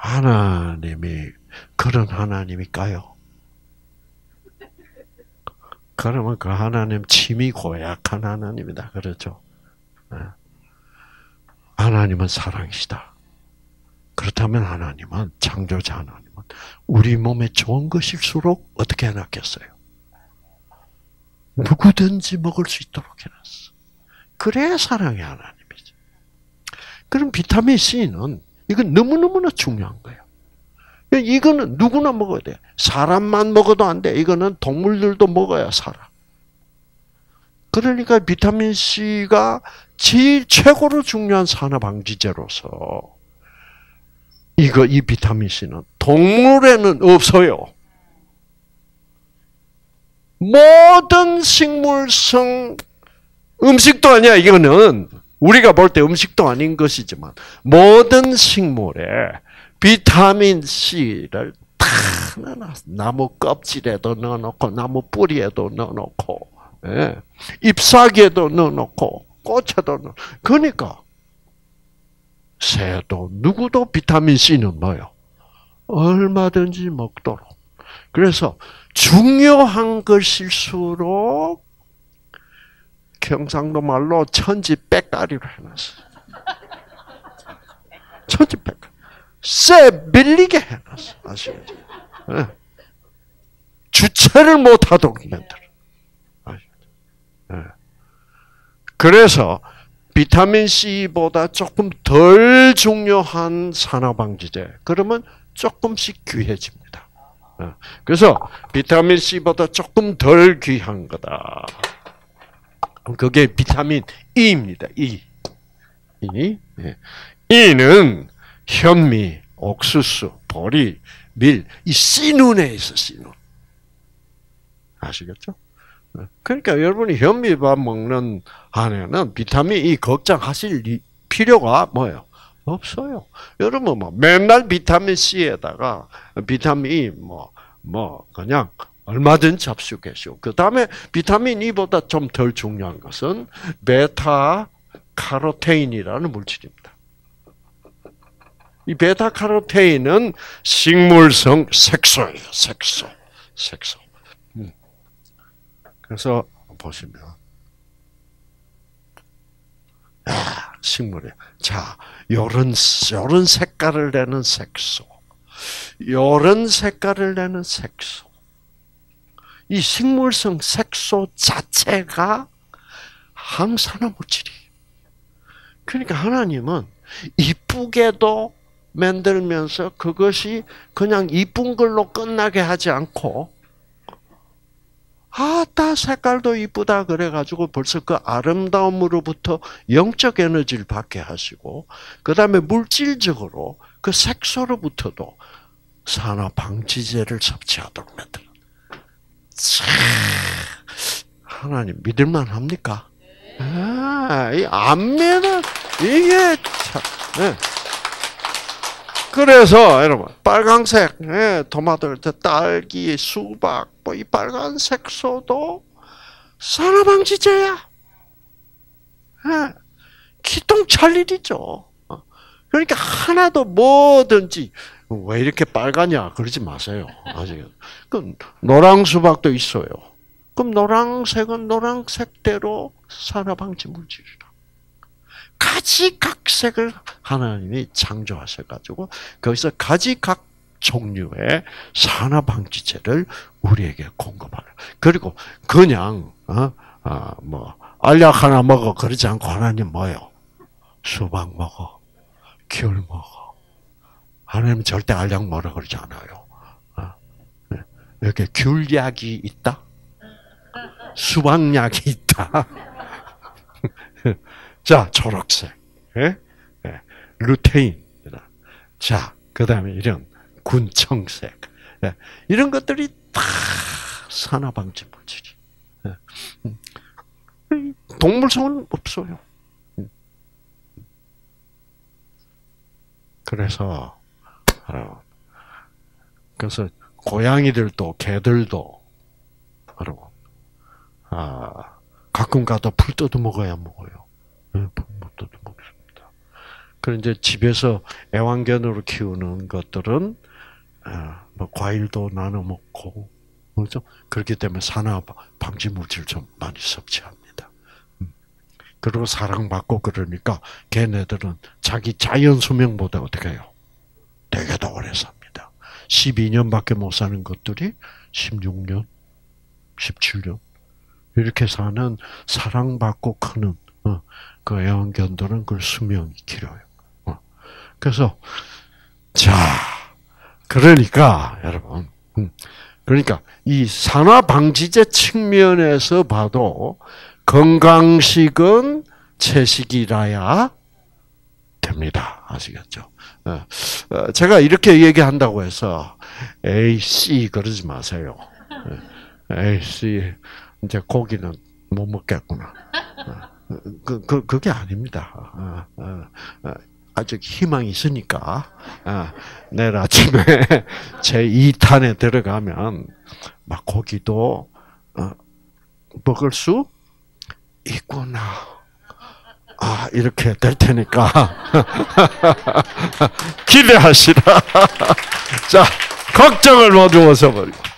하나님이 그런 하나님일까요? 그러면 그 하나님 침이 고약한 하나님이다. 그렇죠? 네. 하나님은 사랑이시다. 그렇다면 하나님은 창조자 하나님은 우리 몸에 좋은 것일수록 어떻게 해놨겠어요? 누구든지 먹을 수 있도록 해놨어. 그래야 사랑의 하나님이지. 그럼 비타민 C는 이건 너무너무나 중요한 거예요. 이거는 누구나 먹어야 돼. 사람만 먹어도 안 돼. 이거는 동물들도 먹어야 살아. 그러니까 비타민 C가 제일 최고로 중요한 산화 방지제로서 이거 이 비타민 C는 동물에는 없어요. 모든 식물성 음식도 아니야. 이거는 우리가 볼 때 음식도 아닌 것이지만 모든 식물에 비타민 C를 다 넣어놨어. 나무 껍질에도 넣어놓고 나무 뿌리에도 넣어놓고 예. 잎사귀에도 넣어놓고 꽃에도 넣어. 그러니까 새도 누구도 비타민 C는 뭐요? 얼마든지 먹도록. 그래서 중요한 것일수록 경상도 말로 천지 빽가리로 해놨어. 천지 빽가리. 쎄 밀리게 해놨어. 아시겠죠? 네. 주체를 못하도록 만들어. 네. 그래서 비타민 C보다 조금 덜 중요한 산화방지제. 그러면 조금씩 귀해집니다. 어. 그래서 비타민 C보다 조금 덜 귀한 거다. 그게 비타민 E입니다. E. E. 예. E는 현미, 옥수수, 보리, 밀, 이 씨눈에 있어, 씨눈. 아시겠죠? 어. 그러니까 여러분이 현미밥 먹는 한에는 비타민 E 걱정하실 필요가 뭐예요? 없어요. 여러분 뭐 맨날 비타민 C에다가 비타민 E 뭐뭐 뭐 그냥 얼마든 잡수겠죠. 그 다음에 비타민 E보다 좀 덜 중요한 것은 베타 카로테인이라는 물질입니다. 이 베타 카로테인은 식물성 색소예요. 색소, 색소. 음. 그래서 보시면 야, 식물에 자, 요런 요런 색깔을 내는 색소. 요런 색깔을 내는 색소. 이 식물성 색소 자체가 항산화 물질이. 그러니까 하나님은 이쁘게도 만들면서 그것이 그냥 이쁜 걸로 끝나게 하지 않고 아따 색깔도 이쁘다 그래가지고 벌써 그 아름다움으로부터 영적 에너지를 받게 하시고 그 다음에 물질적으로 그 색소로부터도 산화 방지제를 섭취하도록 만들어. 하나님 믿을만 합니까? 아, 안 믿는 이게 참. 네. 그래서 여러분 빨강색 예, 토마토, 딸기, 수박 뭐 이 빨간 색소도 산화방지제야. 예, 기똥 찰 일이죠. 어. 그러니까 하나도 뭐든지 왜 이렇게 빨가냐 그러지 마세요. 아직 그 노랑 수박도 있어요. 그럼 노랑색은 노랑색대로 산화방지 물질이라. 가지각색을 하나님이 창조하셔 가지고 거기서 가지각 종류의 산화방지제를 우리에게 공급하는. 그리고 그냥 어, 어, 뭐 알약 하나 먹어 그러지 않고 하나님 뭐요? 수박 먹어, 귤 먹어. 하나님 절대 알약 먹으라 그러지 않아요. 어? 네. 이렇게 귤약이 있다, 수박약이 있다. (laughs) 자, 초록색. 예? 예. 루테인. 자, 그 다음에 이런 군청색. 예. 이런 것들이 다 산화방지 물질이. 예. 음. 동물성은 없어요. 음. 그래서, 그래서 고양이들도 개들도, 여러분, 아, 가끔 가다 풀 뜯어 먹어야 먹어요. 또 먹습니다. 그런 이제 집에서 애완견으로 키우는 것들은 아, 뭐 과일도 나눠 먹고 그렇죠? 그렇기 때문에 산화 방지 물질 좀 많이 섭취합니다. 음. 그리고 사랑받고 그러니까 걔네들은 자기 자연 수명보다 어떻게 해요? 되게 더 오래 삽니다. 12년밖에 못 사는 것들이 16년, 17년 이렇게 사는 사랑받고 크는 어, 그 애완견들은 그 수명이 길어요. 어. 그래서 자 그러니까 여러분 음, 그러니까 이 산화 방지제 측면에서 봐도 건강식은 채식이라야 됩니다. 아시겠죠? 어, 제가 이렇게 얘기한다고 해서 A, C 그러지 마세요. A, C 이제 고기는 못 먹겠구나. 그, 그, 그게 아닙니다. 어, 어, 어, 아직 희망이 있으니까, 내일 아침에 (laughs) 제 2탄에 들어가면, 막 고기도, 먹을 수 있구나. 아, 이렇게 될 테니까. (laughs) 기대하시라. (laughs) 자, 걱정을 모두 벗어버리고.